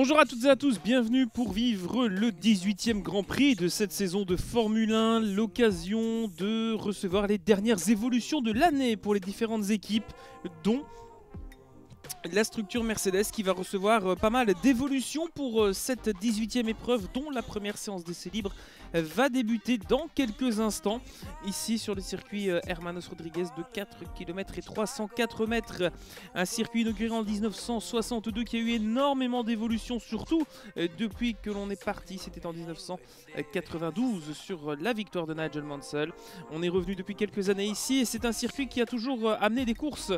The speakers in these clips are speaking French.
Bonjour à toutes et à tous, bienvenue pour vivre le 18e Grand Prix de cette saison de Formule 1, l'occasion de recevoir les dernières évolutions de l'année pour les différentes équipes, dont la structure Mercedes qui va recevoir euh, pas mal d'évolutions pour euh, cette 18e épreuve dont la première séance d'essai libre va débuter dans quelques instants ici sur le circuit euh, Hermanos Rodriguez de 4 km et 304 mètres. Un circuit inauguré en 1962 qui a eu énormément d'évolutions surtout depuis que l'on est parti, c'était en 1992 sur la victoire de Nigel Mansell. On est revenu depuis quelques années ici et c'est un circuit qui a toujours amené des courses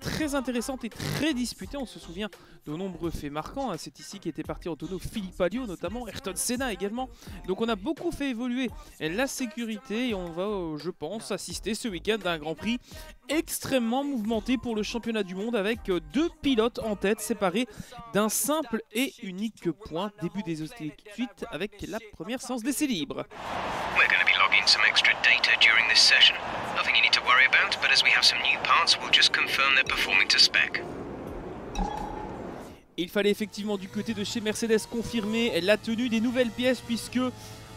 très intéressantes et très disputé. On se souvient de nombreux faits marquants. Hein. C'est ici qui était parti en tonneau Philippe Alliot notamment, Ayrton Senna également. Donc on a beaucoup fait évoluer la sécurité et on va, euh, je pense, assister ce week-end à un Grand Prix extrêmement mouvementé pour le championnat du monde avec euh, deux pilotes en tête séparés d'un simple et unique point. Début des hostilités tout de suite avec la première séance d'essai libre. some extra data during this session. Nothing you need to worry about, but as we have some new parts, we'll just confirm they're performing to spec. Il fallait effectivement du côté de chez Mercedes confirmer la tenue des nouvelles pièces puisque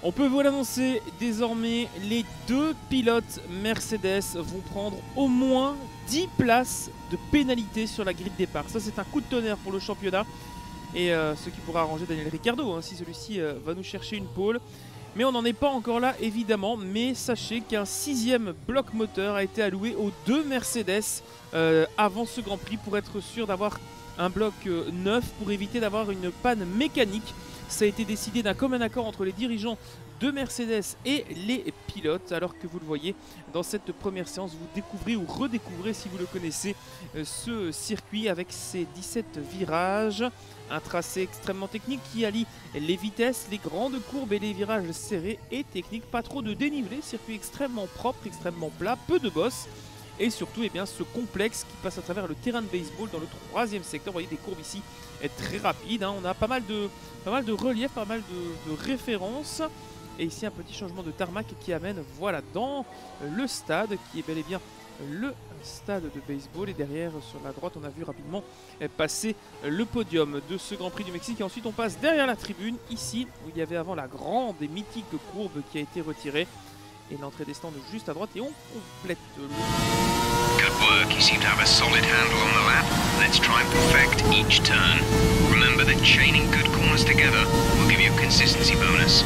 on peut vous l'annoncer désormais, les deux pilotes Mercedes vont prendre au moins 10 places de pénalité sur la grille de départ. Ça c'est un coup de tonnerre pour le championnat et euh, ce qui pourra arranger Daniel Ricciardo hein, si celui-ci euh, va nous chercher une pole. Mais on n'en est pas encore là évidemment, mais sachez qu'un sixième bloc moteur a été alloué aux deux Mercedes euh, avant ce Grand Prix pour être sûr d'avoir un bloc euh, neuf pour éviter d'avoir une panne mécanique. Ça a été décidé d'un commun accord entre les dirigeants de Mercedes et les pilotes. Alors que vous le voyez dans cette première séance, vous découvrez ou redécouvrez si vous le connaissez euh, ce circuit avec ses 17 virages. Un tracé extrêmement technique qui allie les vitesses, les grandes courbes et les virages serrés et techniques. Pas trop de dénivelé, circuit extrêmement propre, extrêmement plat, peu de boss et surtout eh ce complexe qui passe à travers le terrain de baseball dans le troisième secteur. Vous voyez des courbes ici très rapides. Hein. On a pas mal de, pas pas mal de, références. Et ici un petit changement de tarmac qui amène voilà dans le stade qui est bel et bien le stade de baseball et derrière sur la droite on a vu rapidement passer le podium de ce Grand Prix du Mexique et ensuite on passe derrière la tribune ici où il y avait avant la grande et mythique courbe qui a été retirée et l'entrée des stands juste à droite et on complète le... Good work, you seem to have a solid handle on the lap. Let's try and perfect each turn. Remember that chaining good corners together will give you a consistency bonus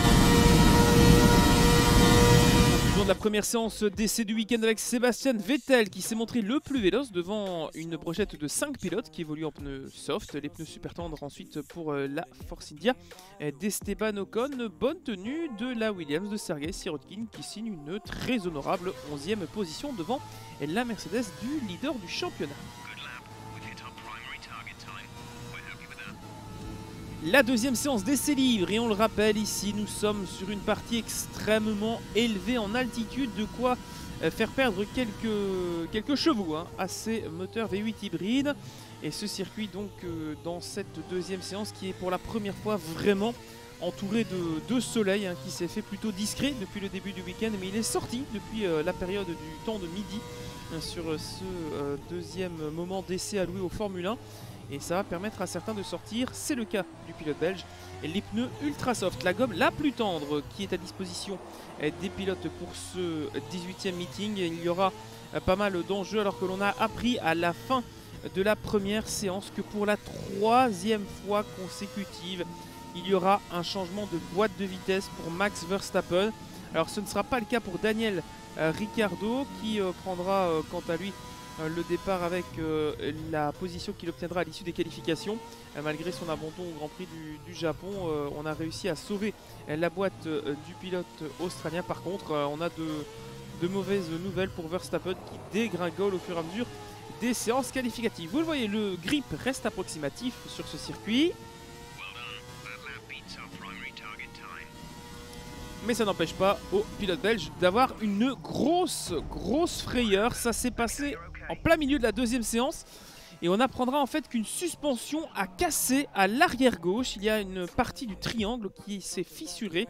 la première séance d'essai du week-end avec Sébastien Vettel qui s'est montré le plus véloce devant une brochette de 5 pilotes qui évoluent en pneus soft, les pneus super tendres ensuite pour euh, la Force India d'Esteban Ocon, bonne tenue de la Williams de Sergei Sirotkin qui signe une très honorable 11e position devant la Mercedes du leader du championnat. La deuxième séance d'essai libre et on le rappelle ici nous sommes sur une partie extrêmement élevée en altitude de quoi euh, faire perdre quelques, chevaux hein, à ces moteurs V8 hybrides. Et ce circuit donc euh, dans cette deuxième séance qui est pour la première fois vraiment entouré de, soleil hein, qui s'est fait plutôt discret depuis le début du week-end mais il est sorti depuis euh, la période du temps de midi sur ce deuxième moment d'essai alloué au Formule 1 et ça va permettre à certains de sortir. C'est le cas du pilote belge. Et les pneus ultra soft, la gomme la plus tendre qui est à disposition des pilotes pour ce 18e meeting. Il y aura pas mal d'enjeux alors que l'on a appris à la fin de la première séance que pour la troisième fois consécutive, il y aura un changement de boîte de vitesse pour Max Verstappen. Alors ce ne sera pas le cas pour Daniel euh, Ricciardo qui euh, prendra euh, quant à lui le départ avec euh, la position qu'il obtiendra à l'issue des qualifications. Euh, malgré son abandon au Grand Prix du, Japon, on a réussi à sauver la boîte du pilote australien. Par contre, on a de, mauvaises nouvelles pour Verstappen qui dégringole au fur et à mesure des séances qualificatives. Vous le voyez, le grip reste approximatif sur ce circuit. mais ça n'empêche pas au pilote belge d'avoir une grosse, grosse frayeur. Ça s'est passé en plein milieu de la deuxième séance. Et on apprendra en fait qu'une suspension a cassé à l'arrière gauche. Il y a une partie du triangle qui s'est fissurée.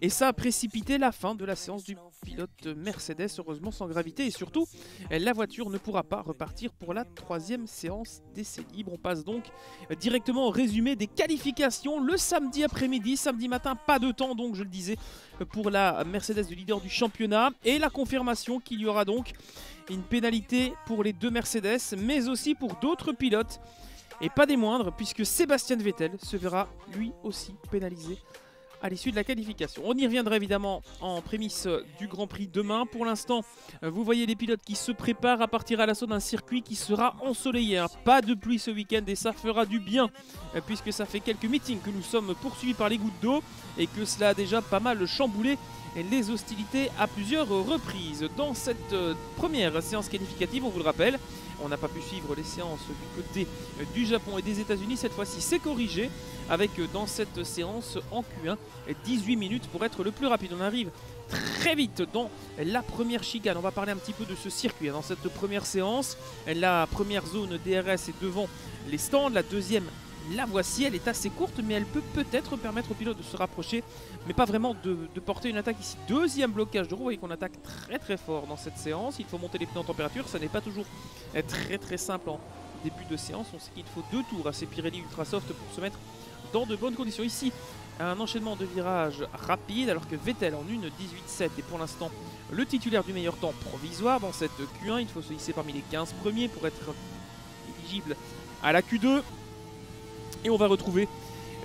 Et ça a précipité la fin de la séance du pilote Mercedes, heureusement sans gravité. Et surtout, la voiture ne pourra pas repartir pour la troisième séance d'essai libre. On passe donc directement au résumé des qualifications le samedi après-midi. Samedi matin, pas de temps donc, je le disais, pour la Mercedes du leader du championnat. Et la confirmation qu'il y aura donc une pénalité pour les deux Mercedes, mais aussi pour d'autres pilotes. Et pas des moindres, puisque Sébastien Vettel se verra lui aussi pénalisé à l'issue de la qualification. On y reviendra évidemment en prémisse du Grand Prix demain. Pour l'instant, vous voyez les pilotes qui se préparent à partir à l'assaut d'un circuit qui sera ensoleillé. Hein. Pas de pluie ce week-end et ça fera du bien euh, puisque ça fait quelques meetings que nous sommes poursuivis par les gouttes d'eau et que cela a déjà pas mal chamboulé les hostilités à plusieurs reprises. Dans cette euh, première séance qualificative, on vous le rappelle, on n'a pas pu suivre les séances du côté euh, du Japon et des États-Unis. Cette fois-ci, c'est corrigé avec euh, dans cette séance en Q1 18 minutes pour être le plus rapide. On arrive très vite dans la première chicane. On va parler un petit peu de ce circuit. Hein. Dans cette première séance, la première zone DRS est devant les stands, la deuxième la voici, elle est assez courte, mais elle peut peut-être permettre au pilote de se rapprocher, mais pas vraiment de, porter une attaque ici. Deuxième blocage de roue, vous voyez qu'on attaque très très fort dans cette séance. Il faut monter les pneus en température, ça n'est pas toujours très très simple en début de séance. On sait qu'il faut deux tours à ces Pirelli Ultra Soft pour se mettre dans de bonnes conditions. Ici, un enchaînement de virages rapide, alors que Vettel en une 18-7 est pour l'instant le titulaire du meilleur temps provisoire dans cette Q1. Il faut se hisser parmi les 15 premiers pour être éligible à la Q2. Et on va retrouver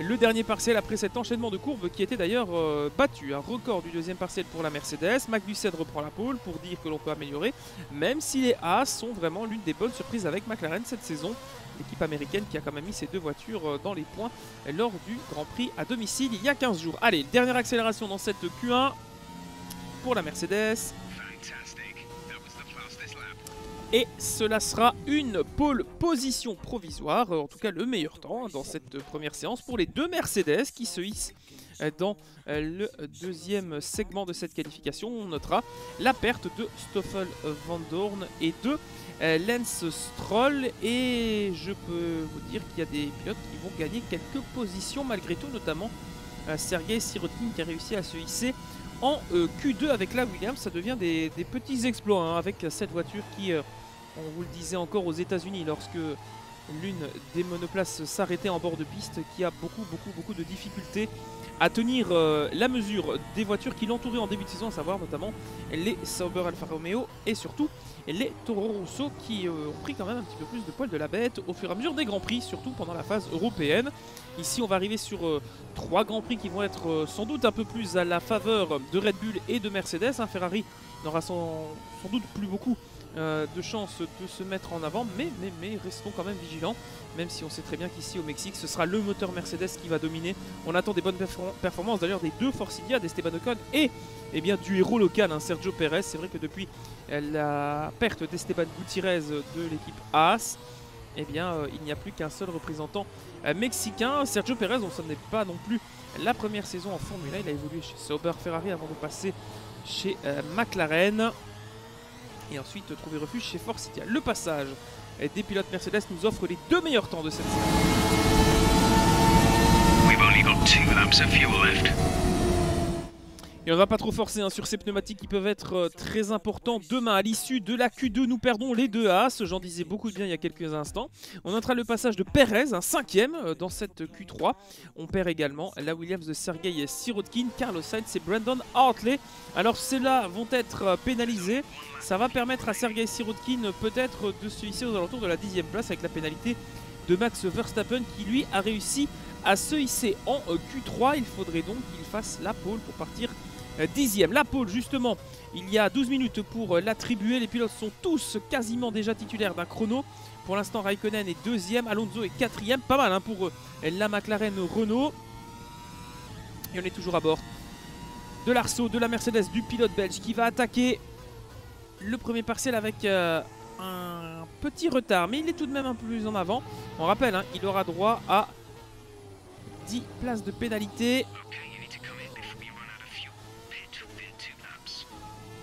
le dernier partiel après cet enchaînement de courbes qui était d'ailleurs euh, battu. Un record du deuxième partiel pour la Mercedes. Magnussen reprend la pole pour dire que l'on peut améliorer, même si les As sont vraiment l'une des bonnes surprises avec McLaren cette saison. L'équipe américaine qui a quand même mis ses deux voitures euh, dans les points lors du Grand Prix à domicile il y a 15 jours. Allez, dernière accélération dans cette Q1 pour la Mercedes. Et cela sera une pole position provisoire, en tout cas le meilleur temps dans cette première séance pour les deux Mercedes qui se hissent dans le deuxième segment de cette qualification. On notera la perte de Stoffel Van Dorn et de Lance Stroll. Et je peux vous dire qu'il y a des pilotes qui vont gagner quelques positions malgré tout, notamment Sergei Sirotkin qui a réussi à se hisser en Q2 avec la Williams. Ça devient des, petits exploits hein, avec cette voiture qui euh, on vous le disait encore aux États-Unis lorsque l'une des monoplaces s'arrêtait en bord de piste, qui a beaucoup, beaucoup, beaucoup de difficultés à tenir euh, la mesure des voitures qui l'entouraient en début de saison, à savoir notamment les Sauber Alfa Romeo et surtout les Toro Rosso qui euh, ont pris quand même un petit peu plus de poil de la bête au fur et à mesure des Grands Prix, surtout pendant la phase européenne. Ici, on va arriver sur euh, trois Grands Prix qui vont être sans doute un peu plus à la faveur de Red Bull et de Mercedes. Un Ferrari n'aura sans doute plus beaucoup euh, de chance de se mettre en avant, mais, mais, restons quand même vigilants, même si on sait très bien qu'ici au Mexique, ce sera le moteur Mercedes qui va dominer. On attend des bonnes performances d'ailleurs des deux Force d'Esteban Ocon et eh bien, du héros local, hein, Sergio Perez. C'est vrai que depuis la perte d'Esteban Gutiérrez de l'équipe Haas, eh bien, euh, il n'y a plus qu'un seul représentant euh, mexicain. Sergio Perez, on ne n'est pas non plus la première saison en Formule 1. Il a évolué chez Sauber Ferrari avant de passer chez McLaren et ensuite trouver refuge chez Force India. Le passage des pilotes Mercedes nous offre les deux meilleurs temps de cette saison. Et on va pas trop forcer hein, sur ces pneumatiques qui peuvent être euh, très importants. Demain, à l'issue de la Q2, nous perdons les deux As. J'en disais beaucoup de bien il y a quelques instants. On notera le passage de Perez, un cinquième euh, dans cette Q3. On perd également la Williams de Sergei Sirotkin, Carlos Sainz et Brandon Hartley. Alors ceux-là vont être euh, pénalisés. Ça va permettre à Sergei Sirotkin peut-être de se hisser aux alentours de la dixième place avec la pénalité de Max Verstappen qui lui a réussi à se hisser en Q3. Il faudrait donc qu'il fasse la pole pour partir dixième. La pole, justement, il y a 12 minutes pour euh, l'attribuer. Les pilotes sont tous quasiment déjà titulaires d'un chrono. Pour l'instant, Raikkonen est deuxième, Alonso est quatrième. Pas mal hein, pour euh, la McLaren Renault. Et on est toujours à bord de l'Arceau, de la Mercedes, du pilote belge qui va attaquer le premier partiel avec un petit retard. Mais il est tout de même un peu plus en avant. On rappelle, hein, il aura droit à 10 places de pénalité.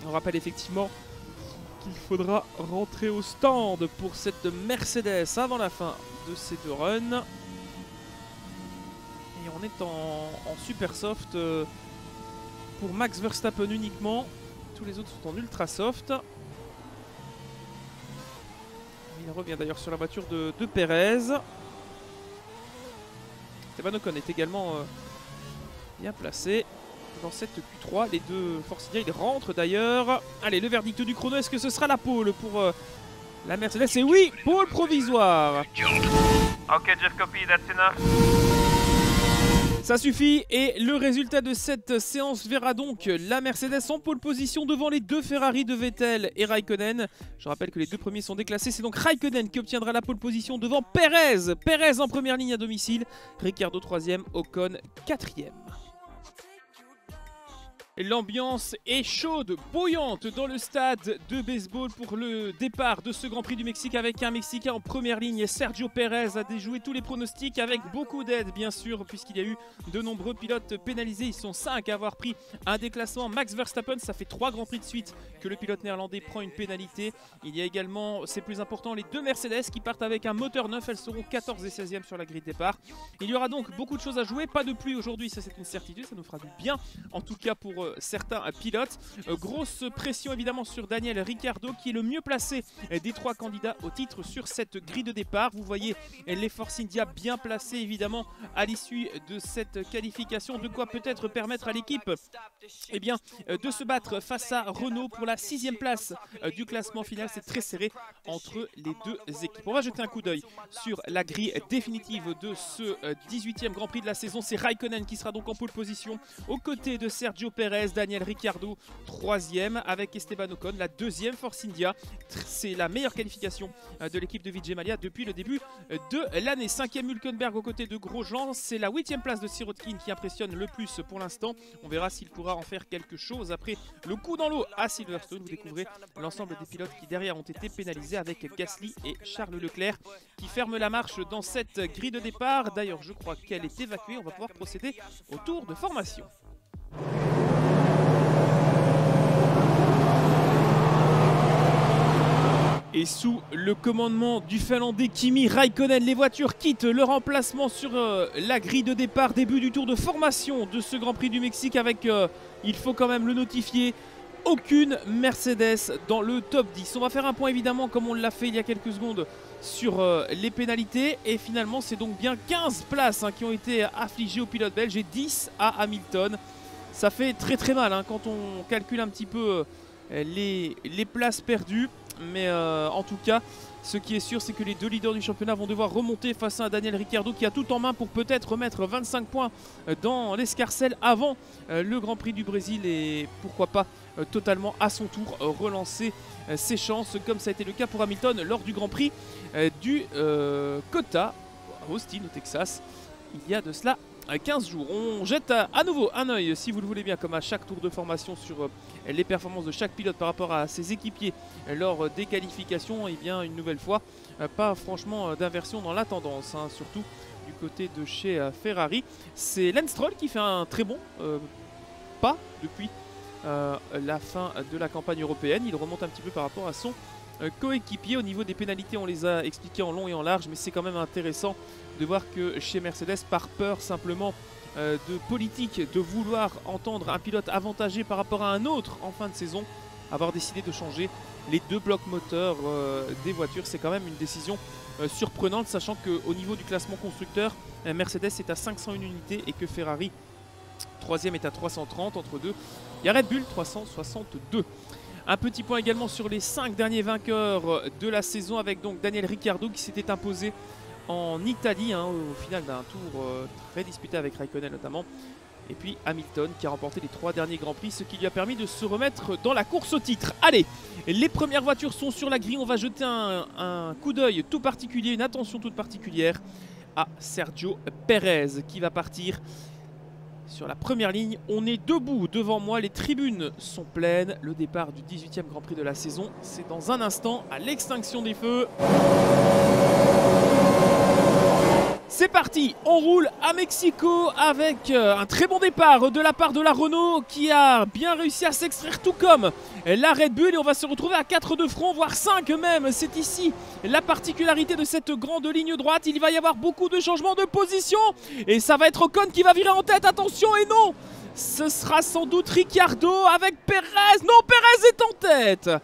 On rappelle effectivement qu'il faudra rentrer au stand pour cette Mercedes avant la fin de ces deux runs. Et on est en, super soft euh, pour Max Verstappen uniquement. Tous les autres sont en ultra soft. Il revient d'ailleurs sur la voiture de, Perez. Esteban Ocon est également euh, bien placé dans cette Q3. Les deux Force ils rentrent d'ailleurs. Allez, le verdict du chrono, est-ce que ce sera la pole pour euh, la Mercedes? Et oui, pole provisoire. Ok, just copy, that's enough. Ça suffit et le résultat de cette séance verra donc la Mercedes en pole position devant les deux Ferrari de Vettel et Raikkonen. Je rappelle que les deux premiers sont déclassés, c'est donc Raikkonen qui obtiendra la pole position devant Perez. Perez en première ligne à domicile, Ricardo troisième, Ocon quatrième. L'ambiance est chaude, bouillante dans le stade de baseball pour le départ de ce Grand Prix du Mexique avec un Mexicain en première ligne. Sergio Perez a déjoué tous les pronostics avec beaucoup d'aide bien sûr puisqu'il y a eu de nombreux pilotes pénalisés. Ils sont 5 à avoir pris un déclassement. Max Verstappen, ça fait 3 Grands Prix de suite que le pilote néerlandais prend une pénalité. Il y a également, c'est plus important, les deux Mercedes qui partent avec un moteur neuf. Elles seront 14 et 16e sur la grille de départ. Il y aura donc beaucoup de choses à jouer. Pas de pluie aujourd'hui, ça c'est une certitude. Ça nous fera du bien en tout cas pour euh, certains pilotes. Euh, grosse pression évidemment sur Daniel Ricciardo qui est le mieux placé des trois candidats au titre sur cette grille de départ. Vous voyez les Force India bien placés évidemment à l'issue de cette qualification. De quoi peut-être permettre à l'équipe eh bien, euh, de se battre face à Renault pour la sixième place euh, du classement final. C'est très serré entre les deux équipes. On va jeter un coup d'œil sur la grille définitive de ce 18e Grand Prix de la saison. C'est Raikkonen qui sera donc en pole position aux côtés de Sergio Perez Daniel Ricciardo, troisième avec Esteban Ocon, la deuxième Force India. C'est la meilleure qualification euh, de l'équipe de Vijay depuis le début euh, de l'année. Cinquième Hülkenberg aux côtés de Grosjean. C'est la huitième place de Sirotkin qui impressionne le plus pour l'instant. On verra s'il pourra en faire quelque chose après le coup dans l'eau à Silverstone. Vous découvrez l'ensemble des pilotes qui derrière ont été pénalisés avec Gasly et Charles Leclerc qui ferment la marche dans cette grille de départ. D'ailleurs, je crois qu'elle est évacuée. On va pouvoir procéder au tour de formation. Et sous le commandement du Finlandais Kimi Raikkonen, les voitures quittent leur emplacement sur euh, la grille de départ. Début du tour de formation de ce Grand Prix du Mexique avec, euh, il faut quand même le notifier, aucune Mercedes dans le top 10. On va faire un point évidemment comme on l'a fait il y a quelques secondes sur euh, les pénalités. Et finalement c'est donc bien 15 places hein, qui ont été affligées au pilote belge et 10 à Hamilton. Ça fait très très mal hein, quand on calcule un petit peu les places perdues. Mais euh, en tout cas, ce qui est sûr, c'est que les deux leaders du championnat vont devoir remonter face à Daniel Ricciardo qui a tout en main pour peut-être remettre 25 points euh, dans l'escarcelle avant euh, le Grand Prix du Brésil et pourquoi pas totalement à son tour relancer ses chances comme ça a été le cas pour Hamilton lors du Grand Prix du Cota à Austin au Texas il y a de cela 15 jours. On jette à, nouveau un oeil, si vous le voulez bien, comme à chaque tour de formation sur euh, les performances de chaque pilote par rapport à ses équipiers lors des qualifications. Et bien, une nouvelle fois, euh, pas franchement euh, d'inversion dans la tendance, hein, surtout du côté de chez Ferrari. C'est Lance Stroll qui fait un très bon pas depuis la fin de la campagne européenne. Il remonte un petit peu par rapport à son coéquipier. Au niveau des pénalités, on les a expliquées en long et en large, mais c'est quand même intéressant de voir que chez Mercedes, par peur simplement euh, de politique, de vouloir entendre un pilote avantagé par rapport à un autre en fin de saison, avoir décidé de changer les deux blocs moteurs euh, des voitures, c'est quand même une décision euh, surprenante, sachant qu'au niveau du classement constructeur, Mercedes est à 501 unités et que Ferrari, troisième, est à 330 entre deux. Il y a Red Bull 362. Un petit point également sur les cinq derniers vainqueurs de la saison avec donc Daniel Ricciardo qui s'était imposé en Italie, hein, au final d'un tour euh, très disputé avec Raikkonen notamment. Et puis Hamilton qui a remporté les trois derniers Grands Prix, ce qui lui a permis de se remettre dans la course au titre. Allez, les premières voitures sont sur la grille. On va jeter un, coup d'œil tout particulier, une attention toute particulière à Sergio Perez qui va partir sur la première ligne. On est debout devant moi, les tribunes sont pleines. Le départ du 18e Grand Prix de la saison, c'est dans un instant à l'extinction des feux. C'est parti, on roule à Mexico avec euh, un très bon départ de la part de la Renault qui a bien réussi à s'extraire tout comme la Red Bull et on va se retrouver à 4 de front, voire 5 même. C'est ici la particularité de cette grande ligne droite. Il va y avoir beaucoup de changements de position et ça va être Ocon qui va virer en tête, attention et non Ce sera sans doute Ricciardo avec Perez. Non, Perez est en tête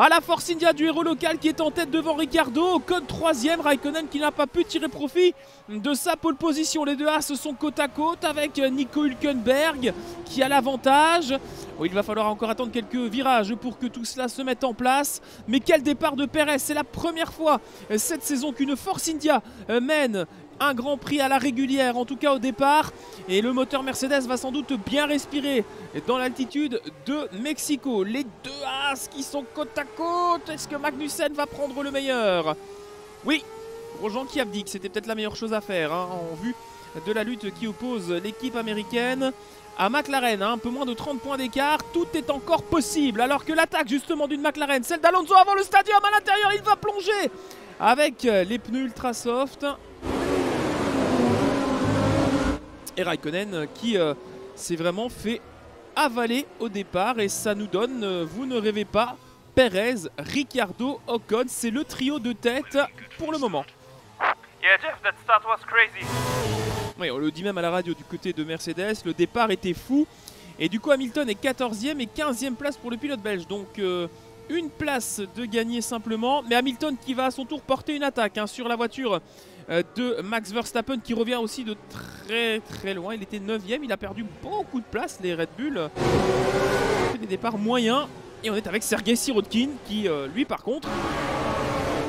à la Force India du héros local qui est en tête devant Ricardo. Code 3 Raikkonen qui n'a pas pu tirer profit de sa pole position. Les deux As sont côte à côte avec Nico Hülkenberg qui a l'avantage. Oh, il va falloir encore attendre quelques virages pour que tout cela se mette en place. Mais quel départ de Perez C'est la première fois cette saison qu'une Force India mène un grand prix à la régulière, en tout cas au départ. Et le moteur Mercedes va sans doute bien respirer dans l'altitude de Mexico. Les deux As qui sont côte à côte. Est-ce que Magnussen va prendre le meilleur? Oui, Grosjean qui abdique. C'était peut-être la meilleure chose à faire hein, en vue de la lutte qui oppose l'équipe américaine à McLaren. Hein, un peu moins de 30 points d'écart. Tout est encore possible. Alors que l'attaque justement d'une McLaren, celle d'Alonso avant le stadium à l'intérieur, il va plonger avec les pneus ultra soft et Raikkonen euh, qui euh, s'est vraiment fait avaler au départ et ça nous donne, euh, vous ne rêvez pas, Perez, Ricciardo, Ocon, c'est le trio de tête pour le moment. Oui, on le dit même à la radio du côté de Mercedes, le départ était fou. Et du coup, Hamilton est 14e et 15e place pour le pilote belge. Donc, une place de gagner simplement. Mais Hamilton qui va à son tour porter une attaque hein, sur la voiture euh, de Max Verstappen qui revient aussi de très très loin. Il était 9ème, il a perdu beaucoup de place les Red Bull. Des départs moyens. Et on est avec Sergei Sirotkin qui euh, lui par contre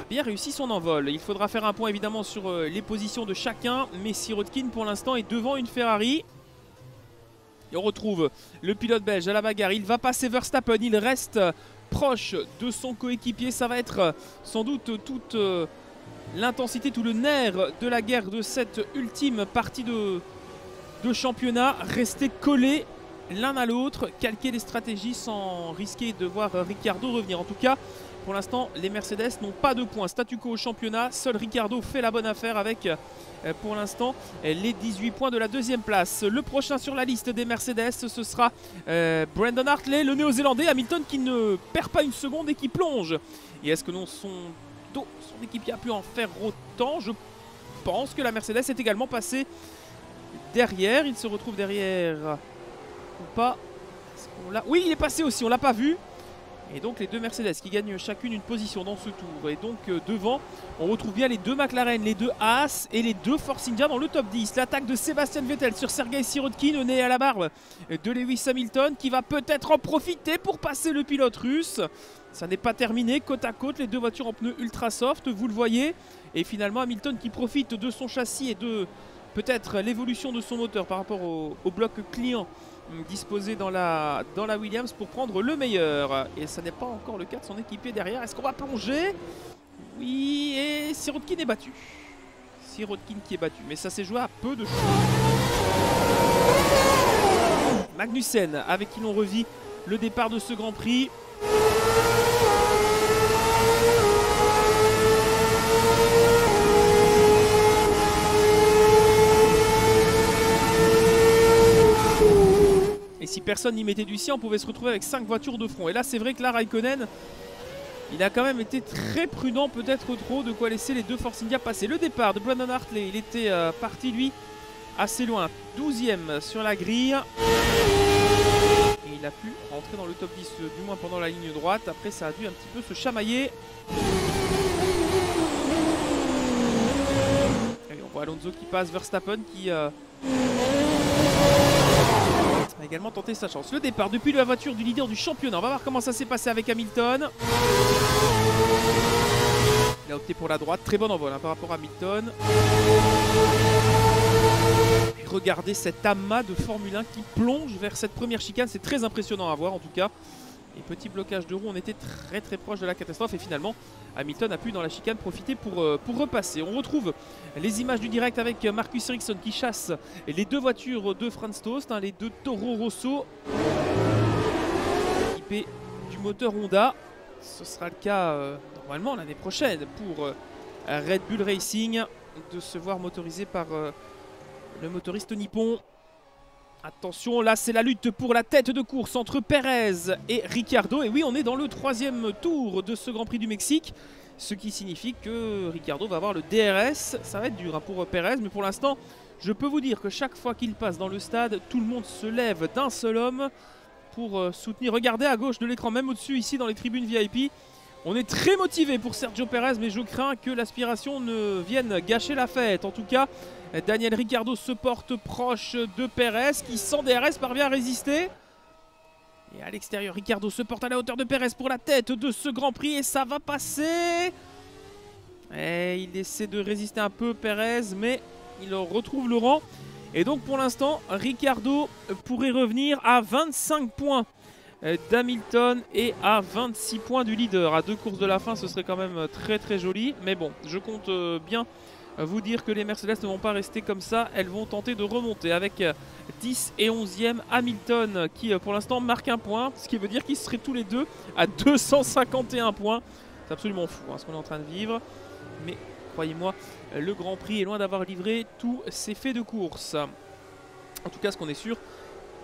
bien réussi son envol. Il faudra faire un point évidemment sur euh, les positions de chacun. Mais Sirotkin pour l'instant est devant une Ferrari. Et on retrouve le pilote belge à la bagarre. Il va passer Verstappen. Il reste proche de son coéquipier. Ça va être sans doute toute l'intensité, tout le nerf de la guerre de cette ultime partie de, championnat. Rester collés l'un à l'autre, calquer les stratégies sans risquer de voir Ricardo revenir. En tout cas, pour l'instant, les Mercedes n'ont pas de points. Statu quo au championnat. Seul Ricardo fait la bonne affaire avec, euh, pour l'instant, les 18 points de la deuxième place. Le prochain sur la liste des Mercedes, ce sera euh, Brandon Hartley, le néo-zélandais. Hamilton qui ne perd pas une seconde et qui plonge. Et est-ce que non son son équipier a pu en faire autant? Je pense que la Mercedes est également passée derrière. Il se retrouve derrière ou pas? oui, il est passé aussi, on l'a pas vu. Et donc les deux Mercedes qui gagnent chacune une position dans ce tour. Et donc euh, devant, on retrouve bien les deux McLaren, les deux Haas et les deux Force India dans le top 10. L'attaque de Sébastien Vettel sur Sergei Sirotkin au nez à la barbe de Lewis Hamilton qui va peut-être en profiter pour passer le pilote russe. Ça n'est pas terminé, côte à côte, les deux voitures en pneus ultra soft, vous le voyez. Et finalement Hamilton qui profite de son châssis et de peut-être l'évolution de son moteur par rapport au bloc client disposé dans la, dans la Williams pour prendre le meilleur. Et ça n'est pas encore le cas de son équipier derrière. Est-ce qu'on va plonger? Oui, et Sirotkin est battu. Sirotkin qui est battu. Mais ça s'est joué à peu de choses. Magnussen, avec qui l'on revit le départ de ce Grand Prix. Personne n'y mettait du sien, on pouvait se retrouver avec 5 voitures de front. Et là, c'est vrai que là, Raikkonen, il a quand même été très prudent, peut-être trop, de quoi laisser les deux Force India passer. Le départ de Brandon Hartley, il était euh, parti, lui, assez loin. 12ème sur la grille. Et il a pu rentrer dans le top 10, euh, du moins pendant la ligne droite. Après, ça a dû un petit peu se chamailler. on voit Alonso qui passe, Verstappen qui... Euh, a également tenté sa chance. Le départ depuis la voiture du leader du championnat. On va voir comment ça s'est passé avec Hamilton. Il a opté pour la droite. Très bon envol hein, par rapport à Hamilton. regardez cet amas de Formule 1 qui plonge vers cette première chicane. C'est très impressionnant à voir en tout cas. Et petit blocage de roue, on était très très proche de la catastrophe. Et finalement, Hamilton a pu dans la chicane profiter pour, euh, repasser. On retrouve les images du direct avec Marcus Ericsson qui chasse les deux voitures de Franz Toast, hein, les deux Toro Rosso équipés du moteur Honda. Ce sera le cas euh, normalement l'année prochaine pour euh, Red Bull Racing. de se voir motorisé par le motoriste nippon. Attention, là c'est la lutte pour la tête de course entre Perez et Ricardo. Et oui, on est dans le troisième tour de ce Grand Prix du Mexique. Ce qui signifie que Ricardo va avoir le DRS. Ça va être dur hein, pour Perez, mais pour l'instant, je peux vous dire que chaque fois qu'il passe dans le stade, tout le monde se lève d'un seul homme pour euh, soutenir. Regardez à gauche de l'écran, même au-dessus ici dans les tribunes VIP. On est très motivé pour Sergio Perez, mais je crains que l'aspiration ne vienne gâcher la fête. En tout cas, Daniel Ricciardo se porte proche de Perez, qui sans DRS parvient à résister. Et à l'extérieur, Ricciardo se porte à la hauteur de Perez pour la tête de ce Grand Prix, et ça va passer. Il essaie de résister un peu Perez, mais il retrouve le rang. Et donc pour l'instant, Ricciardo pourrait revenir à 25 points d'Hamilton et à 26 points du leader. À deux courses de la fin, ce serait quand même très très joli. Mais bon, je compte euh, bien vous dire que les Mercedes ne vont pas rester comme ça. Elles vont tenter de remonter avec 10 et 11e Hamilton qui euh, pour l'instant marque un point. Ce qui veut dire qu'ils seraient tous les deux à 251 points. C'est absolument fou hein, ce qu'on est en train de vivre. Mais croyez-moi, le Grand Prix est loin d'avoir livré tous ses faits de course. En tout cas, ce qu'on est sûr,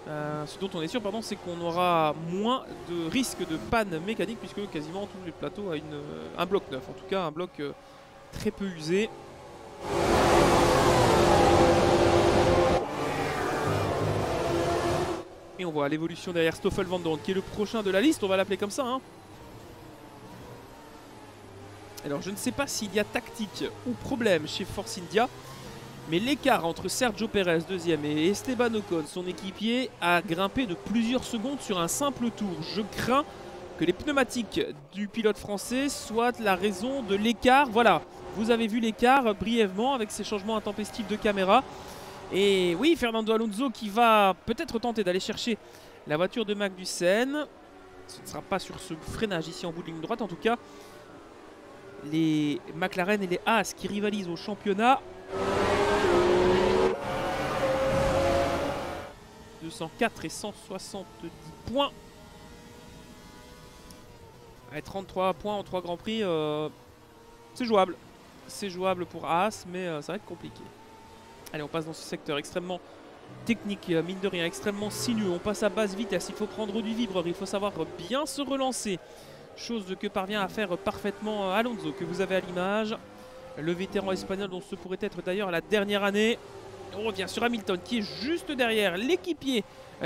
euh, ce dont on est sûr, pardon, c'est qu'on aura moins de risques de panne mécanique puisque quasiment tous les plateaux a une, euh, un bloc neuf. En tout cas, un bloc euh, très peu usé. Et on voit l'évolution derrière Stoffel Van Dorn qui est le prochain de la liste, on va l'appeler comme ça. Hein. Alors je ne sais pas s'il y a tactique ou problème chez Force India. Mais l'écart entre Sergio Perez, deuxième, et Esteban Ocon, son équipier, a grimpé de plusieurs secondes sur un simple tour. Je crains que les pneumatiques du pilote français soient la raison de l'écart. Voilà, vous avez vu l'écart brièvement avec ces changements intempestifs de caméra. Et oui, Fernando Alonso qui va peut-être tenter d'aller chercher la voiture de Magnussen. Ce ne sera pas sur ce freinage ici en bout de ligne droite. En tout cas, les McLaren et les Haas qui rivalisent au championnat 204 et 170 points. 33 points en 3 Grands Prix, euh, c'est jouable. C'est jouable pour Haas, mais euh, ça va être compliqué. Allez, on passe dans ce secteur extrêmement technique, euh, mine de rien, extrêmement sinueux. On passe à basse vitesse, il faut prendre du vibreur, il faut savoir bien se relancer. Chose que parvient à faire parfaitement Alonso, que vous avez à l'image. Le vétéran espagnol dont ce pourrait être d'ailleurs la dernière année. On revient sur Hamilton qui est juste derrière l'équipier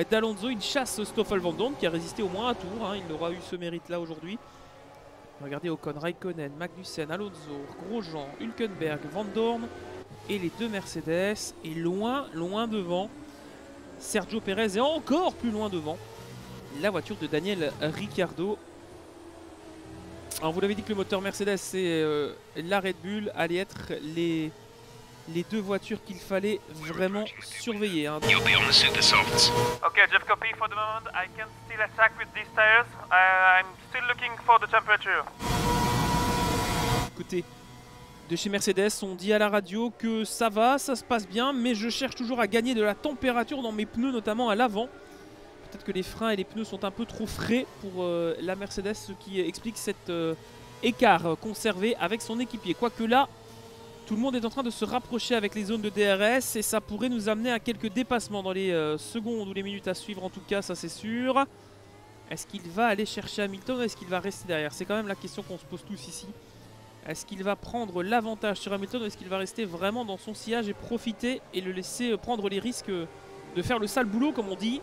d'Alonso. Il chasse Stoffel Van qui a résisté au moins un tour. Hein. Il aura eu ce mérite-là aujourd'hui. Regardez Ocon, Raikkonen, Magnussen, Alonso, Grosjean, Hülkenberg, Van et les deux Mercedes. Et loin, loin devant, Sergio Perez est encore plus loin devant la voiture de Daniel Ricciardo. Alors vous l'avez dit que le moteur Mercedes et euh, la Red Bull allaient être les les deux voitures qu'il fallait vraiment surveiller. Hein. Okay, Jeff copy for the moment. I can still attack with these tires. I'm still looking for the temperature. Écoutez, de chez Mercedes, on dit à la radio que ça va, ça se passe bien, mais je cherche toujours à gagner de la température dans mes pneus, notamment à l'avant. Peut-être que les freins et les pneus sont un peu trop frais pour euh, la Mercedes, ce qui explique cet euh, écart conservé avec son équipier. Quoique là, tout le monde est en train de se rapprocher avec les zones de DRS et ça pourrait nous amener à quelques dépassements dans les euh, secondes ou les minutes à suivre en tout cas, ça c'est sûr. Est-ce qu'il va aller chercher Hamilton ou est-ce qu'il va rester derrière? C'est quand même la question qu'on se pose tous ici. Est-ce qu'il va prendre l'avantage sur Hamilton ou est-ce qu'il va rester vraiment dans son sillage et profiter et le laisser euh, prendre les risques de faire le sale boulot comme on dit?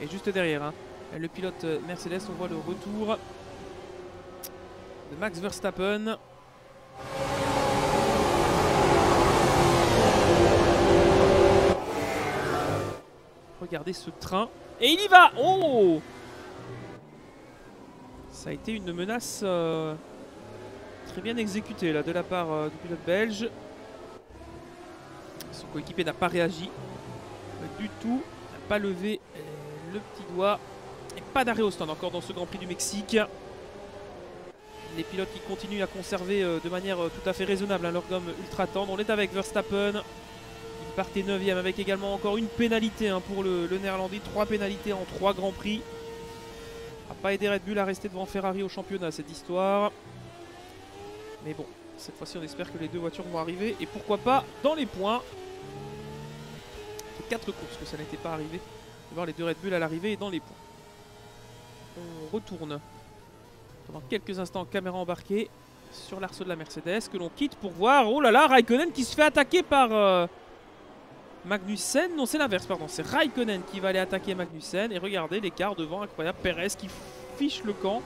Et juste derrière, hein, le pilote euh, Mercedes, on voit le retour de Max Verstappen. Regardez ce train. Et il y va Oh Ça a été une menace euh, très bien exécutée de la part euh, du pilote belge. Son coéquipier n'a pas réagi du tout. N'a pas levé euh, le petit doigt. Et pas d'arrêt stand encore dans ce Grand Prix du Mexique. Les pilotes qui continuent à conserver de manière tout à fait raisonnable hein, leur gomme ultra tendre. On est avec Verstappen partait 9ème avec également encore une pénalité hein, pour le, néerlandais. Trois pénalités en trois grands prix. A pas aidé Red Bull à rester devant Ferrari au championnat cette histoire. Mais bon, Cette fois-ci, on espère que les deux voitures vont arriver. Et pourquoi pas dans les points. 4 courses que ça n'était pas arrivé. Va voir les deux Red Bull à l'arrivée et dans les points. On retourne pendant quelques instants caméra embarquée sur l'arceau de la Mercedes que l'on quitte pour voir. Oh là là, Raikkonen qui se fait attaquer par euh, Magnussen. Non, c'est l'inverse, pardon. C'est Raikkonen qui va aller attaquer Magnussen. Et regardez l'écart devant, incroyable. Perez qui fiche le camp.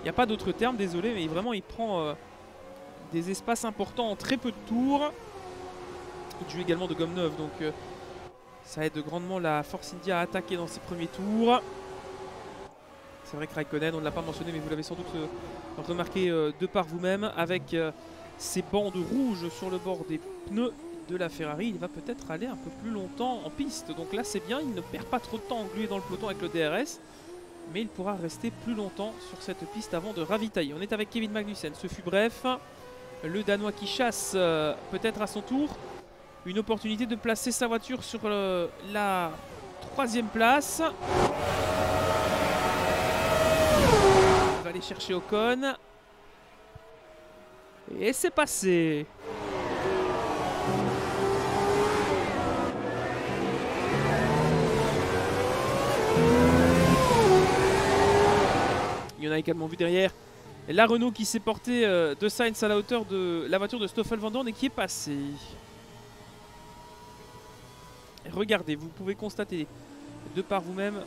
Il n'y a pas d'autre terme, désolé, mais vraiment il prend euh, des espaces importants en très peu de tours. Il joue également de gomme neuve, donc euh, ça aide grandement la Force India à attaquer dans ses premiers tours. C'est vrai que Raikkonen, on ne l'a pas mentionné, mais vous l'avez sans doute euh, remarqué de par vous-même, avec ces bandes rouges sur le bord des pneus de la Ferrari, il va peut-être aller un peu plus longtemps en piste. Donc là c'est bien, il ne perd pas trop de temps englué dans le peloton avec le DRS mais il pourra rester plus longtemps sur cette piste avant de ravitailler. On est avec Kevin Magnussen, ce fut bref. Le Danois qui chasse euh, peut-être à son tour une opportunité de placer sa voiture sur euh, la troisième place. Il va aller chercher Ocon. Et c'est passé. On a également vu derrière la Renault qui s'est portée euh, de Sainz à la hauteur de la voiture de Stoffel Van et qui est passée. Regardez, vous pouvez constater de par vous-même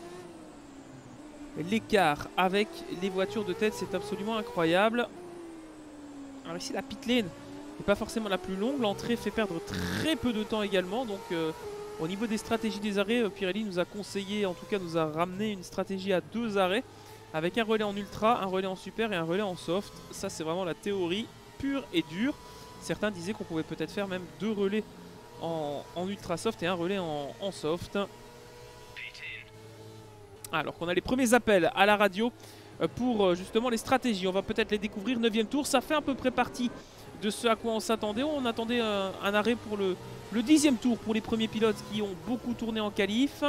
l'écart avec les voitures de tête, c'est absolument incroyable. Alors ici la pit lane n'est pas forcément la plus longue, l'entrée fait perdre très peu de temps également, donc euh, au niveau des stratégies des arrêts, euh, Pirelli nous a conseillé, en tout cas nous a ramené une stratégie à deux arrêts avec un relais en ultra, un relais en super et un relais en soft. Ça c'est vraiment la théorie pure et dure. Certains disaient qu'on pouvait peut-être faire même deux relais en, ultra soft et un relais en, soft. Alors qu'on a les premiers appels à la radio euh, pour euh, justement les stratégies. On va peut-être les découvrir. 9 tour, ça fait à peu près partie de ce à quoi on s'attendait. On attendait un, arrêt pour le, le dixième tour pour les premiers pilotes qui ont beaucoup tourné en qualif.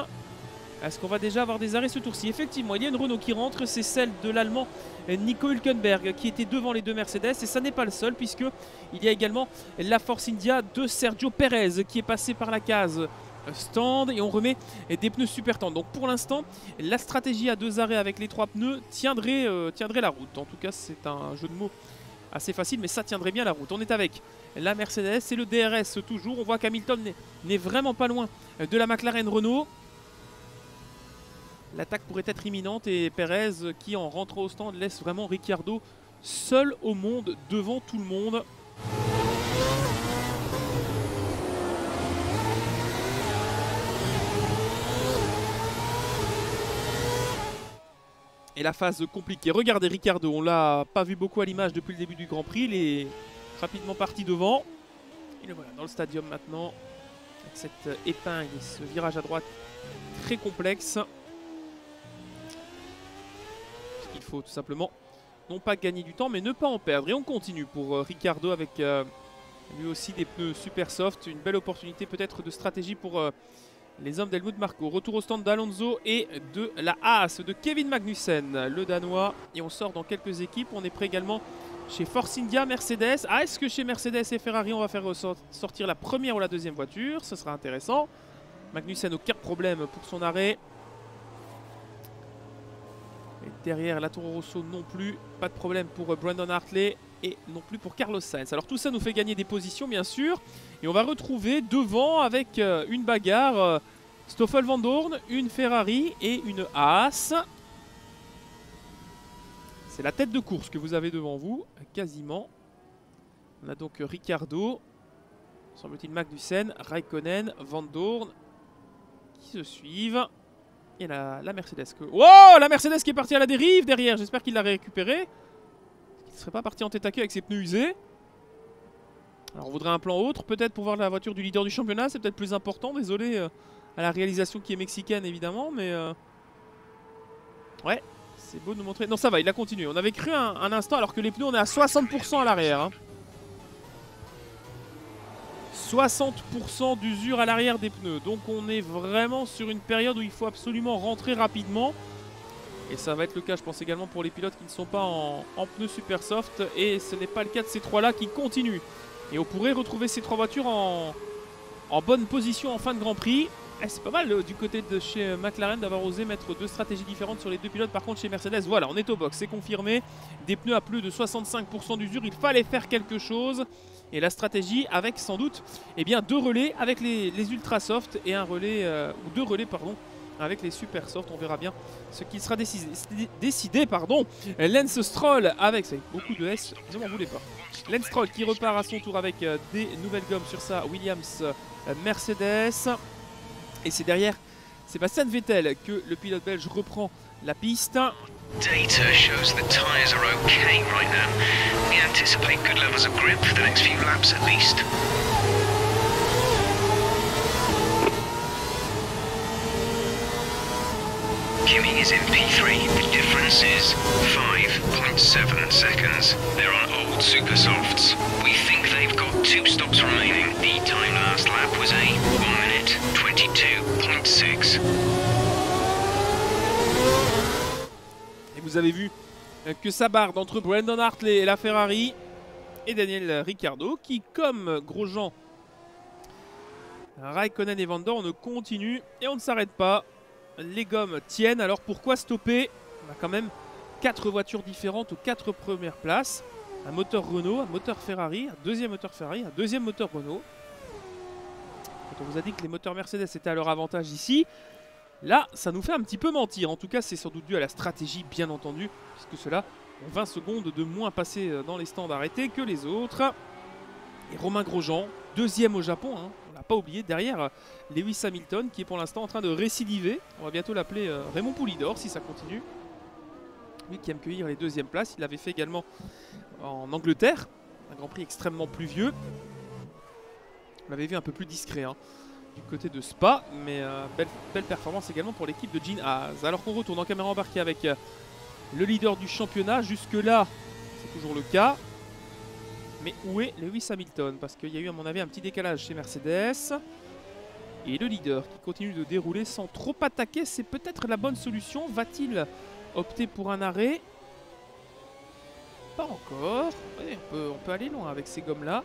Est-ce qu'on va déjà avoir des arrêts ce tour-ci Effectivement, il y a une Renault qui rentre, c'est celle de l'Allemand Nico Hülkenberg qui était devant les deux Mercedes et ça n'est pas le seul puisque il y a également la Force India de Sergio Perez qui est passé par la case stand et on remet des pneus super tendres. Donc pour l'instant, la stratégie à deux arrêts avec les trois pneus tiendrait, euh, tiendrait la route. En tout cas, c'est un jeu de mots assez facile, mais ça tiendrait bien la route. On est avec la Mercedes et le DRS toujours. On voit qu'Hamilton n'est vraiment pas loin de la McLaren Renault. L'attaque pourrait être imminente et Perez qui en rentrant au stand laisse vraiment Ricciardo seul au monde devant tout le monde. Et la phase compliquée. Regardez Ricciardo, on l'a pas vu beaucoup à l'image depuis le début du Grand Prix. Il est rapidement parti devant. Et le voilà dans le stadium maintenant. Avec cette épingle et ce virage à droite très complexe. Tout simplement non pas gagner du temps mais ne pas en perdre. Et on continue pour euh, Ricardo avec euh, lui aussi des pneus super soft. Une belle opportunité peut-être de stratégie pour euh, les hommes d'Helmut Marco. Retour au stand d'Alonso et de la Haas de Kevin Magnussen, le Danois. Et on sort dans quelques équipes. On est prêt également chez Force India, Mercedes. Ah, est-ce que chez Mercedes et Ferrari, on va faire sortir la première ou la deuxième voiture? Ce sera intéressant. Magnussen, aucun problème pour son arrêt derrière la Toro Rosso non plus. Pas de problème pour euh, Brandon Hartley et non plus pour Carlos Sainz. Alors tout ça nous fait gagner des positions bien sûr. Et on va retrouver devant avec euh, une bagarre euh, Stoffel Van Dorn, une Ferrari et une Haas. C'est la tête de course que vous avez devant vous, quasiment. On a donc Ricardo, semble-t-il Magnussen, Raikkonen, Van Dorn qui se suivent la, Mercedes. Oh La Mercedes qui est partie à la dérive derrière. J'espère qu'il l'a récupéré. Il ne serait pas parti en tête à queue avec ses pneus usés. Alors on voudrait un plan autre, peut-être pour voir la voiture du leader du championnat. C'est peut-être plus important. Désolé euh, à la réalisation qui est mexicaine évidemment. Mais... Euh, ouais, c'est beau de nous montrer. Non ça va, il a continué. On avait cru un, instant alors que les pneus on est à 60% à l'arrière. Hein. 60% d'usure à l'arrière des pneus. Donc on est vraiment sur une période où il faut absolument rentrer rapidement. Et ça va être le cas, je pense également pour les pilotes qui ne sont pas en, pneus super soft. Et ce n'est pas le cas de ces trois-là qui continuent. Et on pourrait retrouver ces trois voitures en, en bonne position en fin de Grand Prix. Eh, c'est pas mal euh, du côté de chez euh, McLaren d'avoir osé mettre deux stratégies différentes sur les deux pilotes. Par contre, chez Mercedes, voilà, on est au box, c'est confirmé. Des pneus à plus de 65% d'usure, il fallait faire quelque chose. Et la stratégie avec sans doute eh bien, deux relais avec les, ultra soft et un relais, euh, ou deux relais, pardon, avec les super soft. On verra bien ce qui sera décidé. décidé pardon. Lance Stroll avec, beaucoup de S, ne m'en voulez pas. Lance Stroll qui repart à son tour avec euh, des nouvelles gommes sur sa Williams euh, Mercedes. Et c'est derrière Sébastien Vettel que le pilote belge reprend la piste. Data shows the tyres are okay right now. We anticipate good levels of grip for the next few laps at least. Kimi is in P3. The difference is 5.7 seconds. They're on old super softs. We think they've got two stops remaining. The time last lap was a 1 minute 22.6. vous avez vu que ça barde entre Brandon Hartley et la Ferrari et Daniel Ricciardo qui, comme Grosjean, Raikkonen et Van on continue et on ne s'arrête pas. Les gommes tiennent, alors pourquoi stopper? On a quand même quatre voitures différentes aux quatre premières places. Un moteur Renault, un moteur Ferrari, un deuxième moteur Ferrari, un deuxième moteur Renault. Quand on vous a dit que les moteurs Mercedes étaient à leur avantage ici, Là, ça nous fait un petit peu mentir. En tout cas, c'est sans doute dû à la stratégie, bien entendu, puisque cela ont 20 secondes de moins passées euh, dans les stands arrêtés que les autres. Et Romain Grosjean, deuxième au Japon, hein, on l'a pas oublié, derrière euh, Lewis Hamilton, qui est pour l'instant en train de récidiver. On va bientôt l'appeler euh, Raymond Poulidor, si ça continue. Lui qui aime cueillir les deuxièmes places. Il l'avait fait également en Angleterre, un Grand Prix extrêmement pluvieux. On l'avait vu un peu plus discret. Hein du côté de Spa, mais euh, belle, performance également pour l'équipe de Jean Haas. Alors qu'on retourne en caméra embarquée avec euh, le leader du championnat, jusque-là, c'est toujours le cas. Mais où est Lewis Hamilton? Parce qu'il y a eu à mon avis un petit décalage chez Mercedes. Et le leader qui continue de dérouler sans trop attaquer, c'est peut-être la bonne solution. Va-t-il opter pour un arrêt? Pas encore. Ouais, on, peut, on peut aller loin avec ces gommes-là.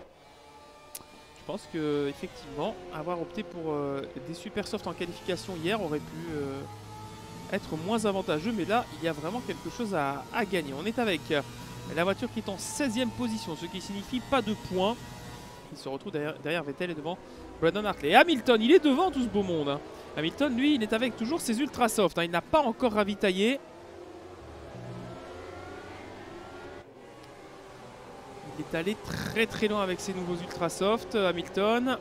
Je pense que effectivement, avoir opté pour euh, des super soft en qualification hier aurait pu euh, être moins avantageux, mais là, il y a vraiment quelque chose à, gagner. On est avec euh, la voiture qui est en 16e position, ce qui signifie pas de points. Il se retrouve derrière, derrière Vettel et devant Brandon Hartley. Et Hamilton, il est devant tout ce beau monde. hein. Hamilton, lui, il est avec toujours ses ultra soft. hein. Il n'a pas encore ravitaillé. Est très très loin avec ses nouveaux ultra soft, Hamilton.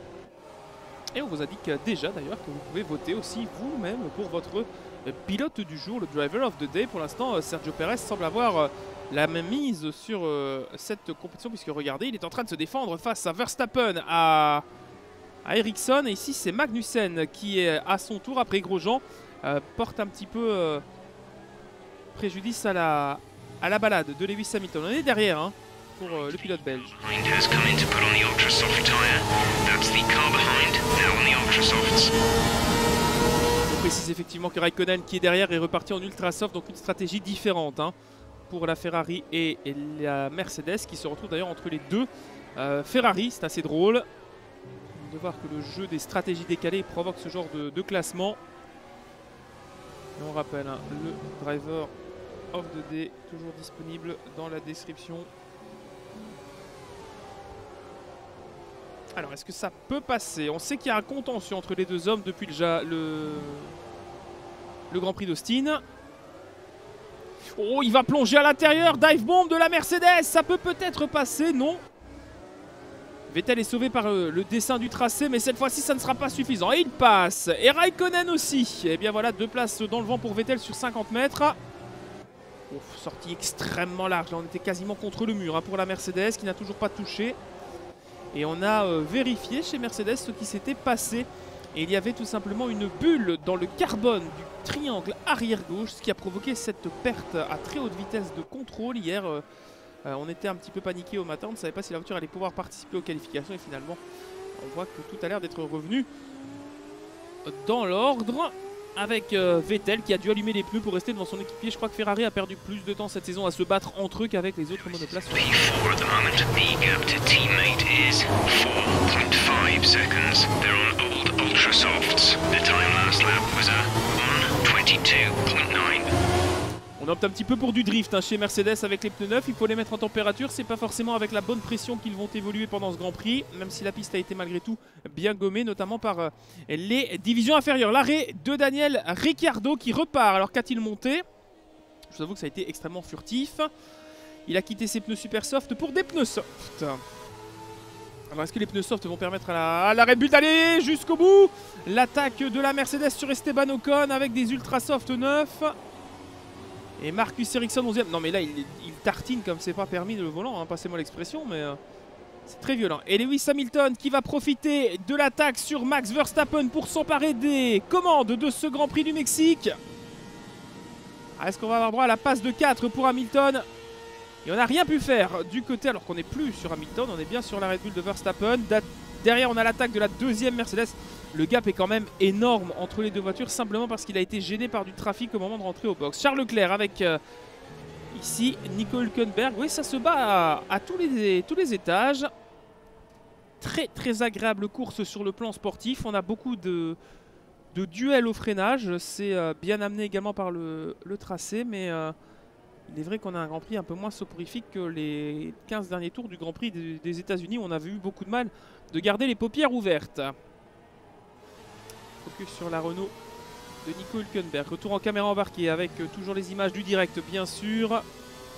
Et on vous indique déjà d'ailleurs que vous pouvez voter aussi vous-même pour votre euh, pilote du jour, le driver of the day. Pour l'instant, euh, Sergio Perez semble avoir euh, la même mise sur euh, cette compétition puisque regardez, il est en train de se défendre face à Verstappen, à, à Ericsson. Et ici, c'est Magnussen qui à son tour après Grosjean euh, porte un petit peu euh, préjudice à la, à la balade de Lewis Hamilton. On est derrière hein, pour euh, le pilote belge. On précise effectivement que Raikkonen qui est derrière est reparti en ultra soft, donc une stratégie différente hein, pour la Ferrari et, et la Mercedes qui se retrouve d'ailleurs entre les deux. Euh, Ferrari, c'est assez drôle de voir que le jeu des stratégies décalées provoque ce genre de, de classement. Et on rappelle, hein, le driver of the day, toujours disponible dans la description. Alors, est-ce que ça peut passer? On sait qu'il y a un contentieux entre les deux hommes depuis le, le, Grand Prix d'Austin. Oh, il va plonger à l'intérieur. Dive bomb de la Mercedes. Ça peut peut-être passer, non? Vettel est sauvé par euh, le dessin du tracé, mais cette fois-ci, ça ne sera pas suffisant. Et il passe. Et Raikkonen aussi. Et bien voilà, deux places dans le vent pour Vettel sur 50 mètres. Sortie extrêmement large. Là, on était quasiment contre le mur hein, pour la Mercedes qui n'a toujours pas touché. Et on a euh, vérifié chez Mercedes ce qui s'était passé. Et il y avait tout simplement une bulle dans le carbone du triangle arrière gauche, ce qui a provoqué cette perte à très haute vitesse de contrôle hier. euh, euh, on était un petit peu paniqué au matin, on ne savait pas si la voiture allait pouvoir participer aux qualifications et finalement on voit que tout a l'air d'être revenu dans l'ordre. Avec euh, Vettel qui a dû allumer les pneus pour rester devant son équipier. Je crois que Ferrari a perdu plus de temps cette saison à se battre entre eux qu'avec les autres monoplaces. P4 at the moment. The gap to teammate is 4.5 seconds. They're on old ultra softs. The time last lap was a 122.9. On opte un petit peu pour du drift hein, chez Mercedes avec les pneus neufs. Il faut les mettre en température. C'est pas forcément avec la bonne pression qu'ils vont évoluer pendant ce Grand Prix, même si la piste a été malgré tout bien gommée, notamment par euh, les divisions inférieures. L'arrêt de Daniel Ricciardo qui repart. Alors qu'a-t-il monté? Je vous avoue que ça a été extrêmement furtif. Il a quitté ses pneus super soft pour des pneus soft. Alors est-ce que les pneus soft vont permettre à la, à la Red d'aller jusqu'au bout? L'attaque de la Mercedes sur Esteban Ocon avec des ultra soft neufs. Et Marcus Ericsson 11ème. Non mais là il, tartine comme c'est pas permis le volant, hein, passez-moi l'expression, mais euh, c'est très violent. Et Lewis Hamilton qui va profiter de l'attaque sur Max Verstappen pour s'emparer des commandes de ce Grand Prix du Mexique. Ah, Est-ce qu'on va avoir droit à la passe de 4 pour Hamilton? Et on n'a rien pu faire du côté, alors qu'on n'est plus sur Hamilton, on est bien sur la Red Bull de Verstappen. Derrière on a l'attaque de la deuxième Mercedes. Le gap est quand même énorme entre les deux voitures, simplement parce qu'il a été gêné par du trafic au moment de rentrer au box. Charles Leclerc avec euh, ici Nico Hülkenberg. Oui, ça se bat à, tous, les, étages. Très très agréable course sur le plan sportif. On a beaucoup de, de duels au freinage. C'est euh, bien amené également par le, tracé, mais euh, il est vrai qu'on a un Grand Prix un peu moins soporifique que les 15 derniers tours du Grand Prix des, des États-Unis où on avait eu beaucoup de mal de garder les paupières ouvertes. Focus sur la Renault de Nico Hülkenberg. Retour en caméra embarquée avec euh, toujours les images du direct, bien sûr.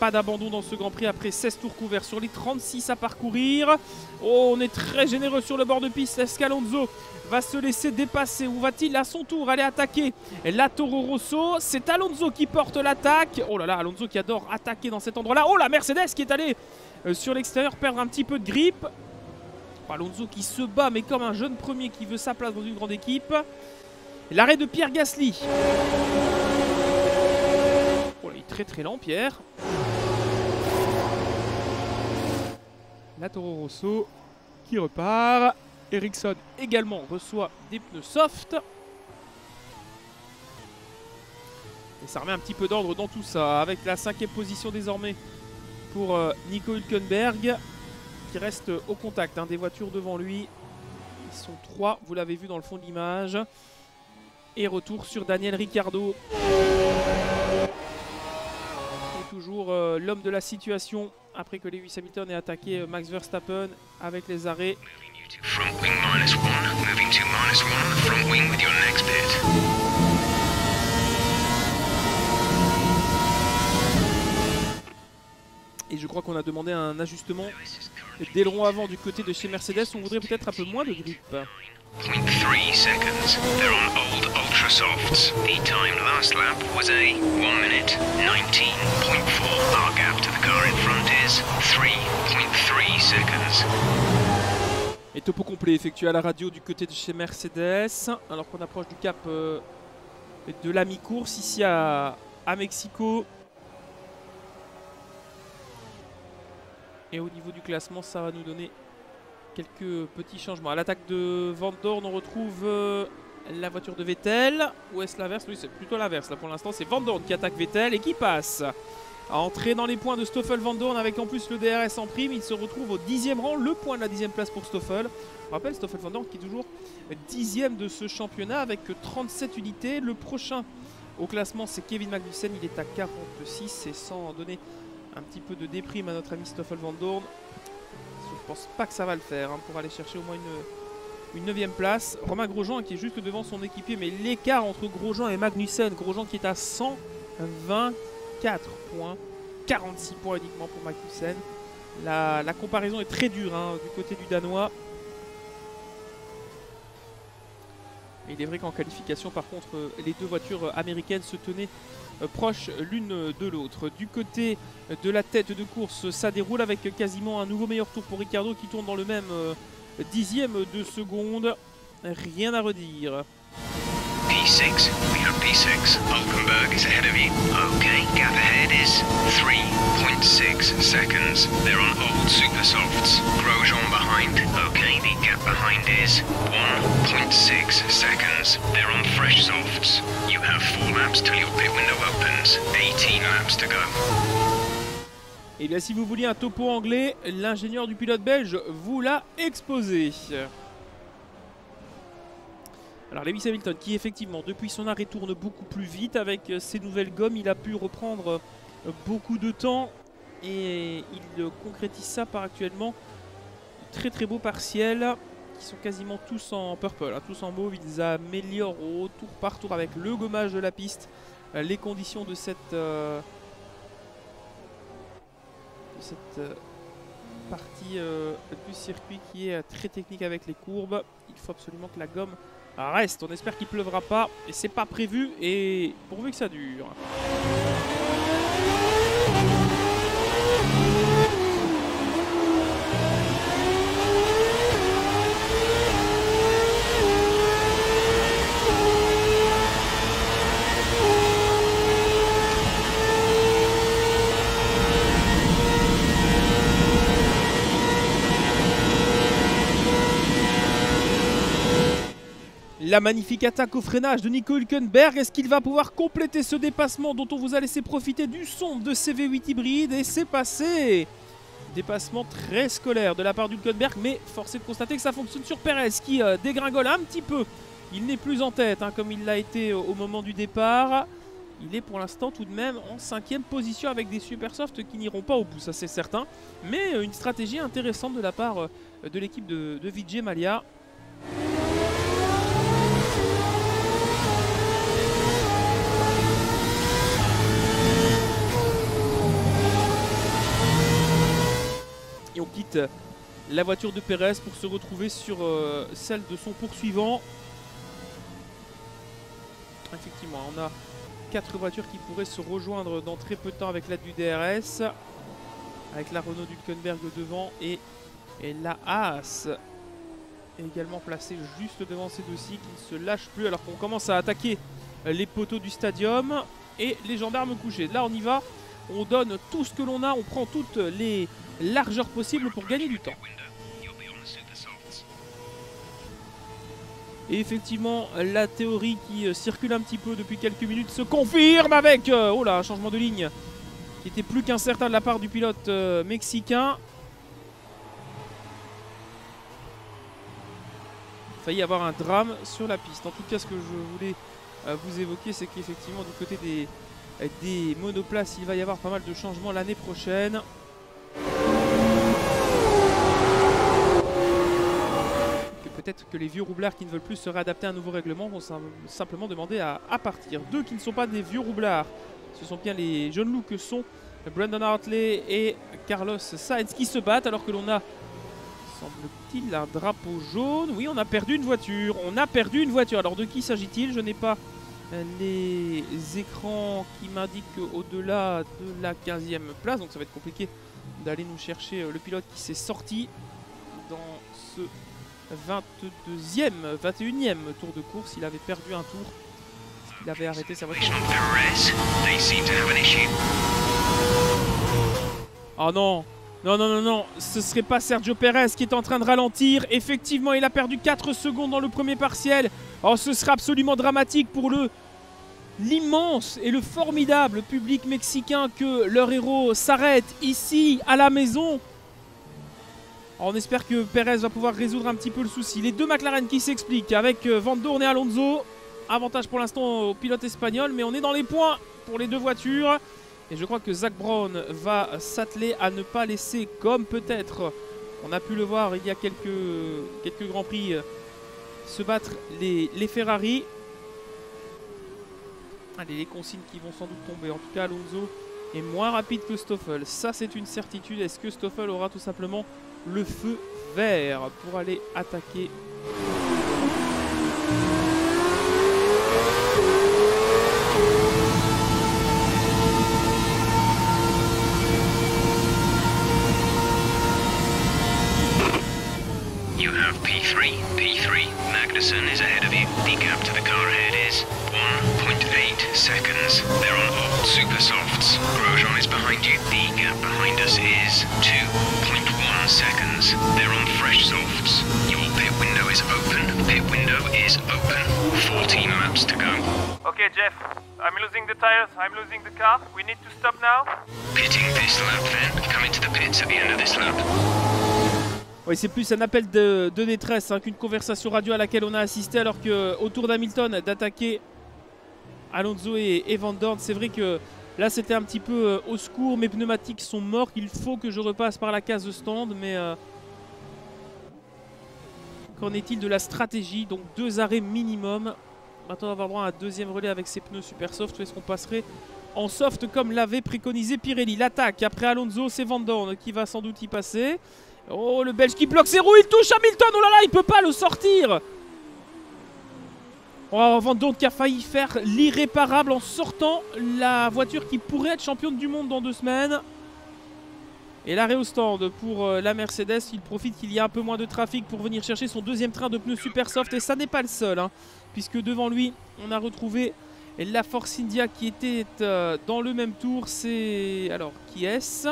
Pas d'abandon dans ce Grand Prix après 16 tours couverts sur les 36 à parcourir. Oh, on est très généreux sur le bord de piste. Est-ce qu'Alonso va se laisser dépasser ou va-t-il à son tour aller attaquer la Toro Rosso C'est Alonso qui porte l'attaque. Oh là là, Alonso qui adore attaquer dans cet endroit-là. Oh la Mercedes qui est allée euh, sur l'extérieur perdre un petit peu de grippe. Alonso qui se bat, mais comme un jeune premier qui veut sa place dans une grande équipe. L'arrêt de Pierre Gasly. Oh, il est très très lent, Pierre. La Toro Rosso qui repart. Ericsson également reçoit des pneus soft. Et ça remet un petit peu d'ordre dans tout ça, avec la cinquième position désormais pour euh, Nico Hülkenberg qui reste au contact hein, des voitures devant lui. Ils sont trois, vous l'avez vu dans le fond de l'image. Et retour sur Daniel Ricciardo. Toujours euh, l'homme de la situation après que Lewis Hamilton ait attaqué euh, Max Verstappen avec les arrêts. Front wing minus one. Moving to minus one. Front wing with your next bit. Et je crois qu'on a demandé un ajustement d'aileron avant du côté de chez Mercedes. On voudrait peut-être un peu moins de grip. 0.3 seconds. They're on old ultra softs. The time last lap was a 1 minute 19.4. Our gap to the car in front is 3.3 seconds. Et topo complet effectué à la radio du côté de chez Mercedes. Alors qu'on approche du cap euh, de la mi-course ici à, à Mexico. Et au niveau du classement, ça va nous donner quelques petits changements. À l'attaque de Van Dorn, on retrouve euh, la voiture de Vettel. Ou est-ce l'inverse? Oui, c'est plutôt l'inverse. Là, pour l'instant, c'est Van Dorn qui attaque Vettel et qui passe. À entrer dans les points de Stoffel Van Dorn avec en plus le DRS en prime. Il se retrouve au dixième rang, le point de la dixième place pour Stoffel. Je rappelle, Stoffel Van Dorn qui est toujours dixième de ce championnat avec 37 unités. Le prochain au classement, c'est Kevin Magnussen. Il est à 46 et sans donner un petit peu de déprime à notre ami Stoffel Van Dorn. Je pense pas que ça va le faire hein, pour aller chercher au moins une, une 9 place. Romain Grosjean qui est juste devant son équipier, mais l'écart entre Grosjean et Magnussen, Grosjean qui est à 124 points, 46 points uniquement pour Magnussen. La, comparaison est très dure hein, du côté du Danois. Il est vrai qu'en qualification, par contre, euh, les deux voitures euh, américaines se tenaient proches l'une de l'autre. Du côté de la tête de course, ça déroule avec quasiment un nouveau meilleur tour pour Ricardo qui tourne dans le même euh, dixième de seconde. Rien à redire. P6 P6. We have P6. Hulkenberg is ahead of you. Okay, gap ahead is 3.6 seconds. They're on old super softs. Grosjean behind. Okay, the gap behind is 1.6 seconds. They're on fresh softs. You have four laps till your pit window opens. 18 laps to go. Et bien si vous vouliez un topo anglais, l'ingénieur du pilote belge vous l'a exposé. Alors Lewis Hamilton qui effectivement depuis son arrêt tourne beaucoup plus vite avec ses nouvelles gommes, il a pu reprendre beaucoup de temps et il concrétise ça par actuellement très très beaux partiels qui sont quasiment tous en purple, hein, tous en mauve, ils améliorent au tour par tour avec le gommage de la piste. Les conditions de cette... euh, cette euh, partie euh, du circuit qui est euh, très technique avec les courbes. Il faut absolument que la gomme reste. On espère qu'il pleuvra pas et c'est pas prévu et pourvu que ça dure. La magnifique attaque au freinage de Nico Hülkenberg. Est-ce qu'il va pouvoir compléter ce dépassement dont on vous a laissé profiter du son de CV8 hybride? Et c'est passé Dépassement très scolaire de la part d'Hülkenberg, mais force est de constater que ça fonctionne sur Perez qui euh, dégringole un petit peu. Il n'est plus en tête hein, comme il l'a été au moment du départ. Il est pour l'instant tout de même en cinquième position avec des super softs qui n'iront pas au bout, ça c'est certain. Mais euh, une stratégie intéressante de la part euh, de l'équipe de, de Vijay Malia. Et on quitte la voiture de Perez pour se retrouver sur euh, celle de son poursuivant. Effectivement, on a quatre voitures qui pourraient se rejoindre dans très peu de temps avec l'aide du DRS. Avec la Renault d'Hülkenberg devant et, la Haas également placée juste devant ces deux-ci qui ne se lâchent plus alors qu'on commence à attaquer les poteaux du stadium et les gendarmes couchés. Là on y va, on donne tout ce que l'on a, on prend toutes les largeurs possibles pour gagner du temps. Et effectivement, la théorie qui euh, circule un petit peu depuis quelques minutes se confirme avec euh, oh là, un changement de ligne qui était plus qu'incertain de la part du pilote euh, mexicain. Il failli avoir un drame sur la piste. En tout cas, ce que je voulais vous évoquer, c'est qu'effectivement, du côté des monoplaces, il va y avoir pas mal de changements l'année prochaine. Peut-être que les vieux roublards qui ne veulent plus se réadapter à un nouveau règlement vont sim- simplement demander à, à partir. Deux qui ne sont pas des vieux roublards, ce sont bien les jeunes loups que sont Brandon Hartley et Carlos Sainz qui se battent alors que l'on a, semble-t-il, un drapeau jaune. Oui, on a perdu une voiture. On a perdu une voiture. Alors de qui s'agit-il? Je n'ai pas euh, les écrans qui m'indiquent au-delà de la 15e place. Donc ça va être compliqué d'aller nous chercher euh, le pilote qui s'est sorti dans ce 22e, 21e tour de course. Il avait perdu un tour. Il avait arrêté sa voiture. Oh non Non, non, non, non Ce serait pas Sergio Perez qui est en train de ralentir. Effectivement, il a perdu 4 secondes dans le premier partiel. Oh, ce sera absolument dramatique pour le l'immense et le formidable public mexicain que leur héros s'arrête ici, à la maison. On espère que Perez va pouvoir résoudre un petit peu le souci. Les deux McLaren qui s'expliquent avec euh, Van Dorn et Alonso. Avantage pour l'instant au pilote espagnol, mais on est dans les points pour les deux voitures. Et je crois que Zach Brown va s'atteler à ne pas laisser, comme peut-être on a pu le voir il y a quelques, quelques Grands Prix, euh, se battre les Ferrari. Allez, les consignes qui vont sans doute tomber. En tout cas, Alonso est moins rapide que Stoffel. Ça, c'est une certitude. Est-ce que Stoffel aura tout simplement le feu vert pour aller attaquer seconds. They're on old super softs. Grosjean is behind you. The gap behind us is 2.1 seconds. They're on fresh softs. Your pit window is open. Pit window is open. 14 laps to go. Okay, Jeff, I'm losing the tires, I'm losing the car. We need to stop now. Pitting this lap then. Come into the pits at the end of this lap. Oui, c'est plus un appel de, de détresse hein, qu'une conversation radio à laquelle on a assisté alors que autour d'Hamilton d'attaquer Alonso et, et Van Dorn. C'est vrai que là c'était un petit peu euh, au secours, mes pneumatiques sont morts, il faut que je repasse par la case de stand, mais euh, qu'en est-il de la stratégie? Donc deux arrêts minimum. Maintenant on va avoir droit à un deuxième relais avec ses pneus super soft. Est-ce qu'on passerait en soft comme l'avait préconisé Pirelli? L'attaque après Alonso, c'est Van Dorn qui va sans doute y passer. Oh, le Belge qui bloque ses roues, il touche Hamilton, oh là là, il peut pas le sortir Oh, Van Dorn qui a failli faire l'irréparable en sortant la voiture qui pourrait être championne du monde dans deux semaines. Et l'arrêt au stand pour euh, la Mercedes, il profite qu'il y a un peu moins de trafic pour venir chercher son deuxième train de pneus super soft. Et ça n'est pas le seul, hein, puisque devant lui, on a retrouvé la Force India qui était euh, dans le même tour. C'est... Alors, qui est-ce?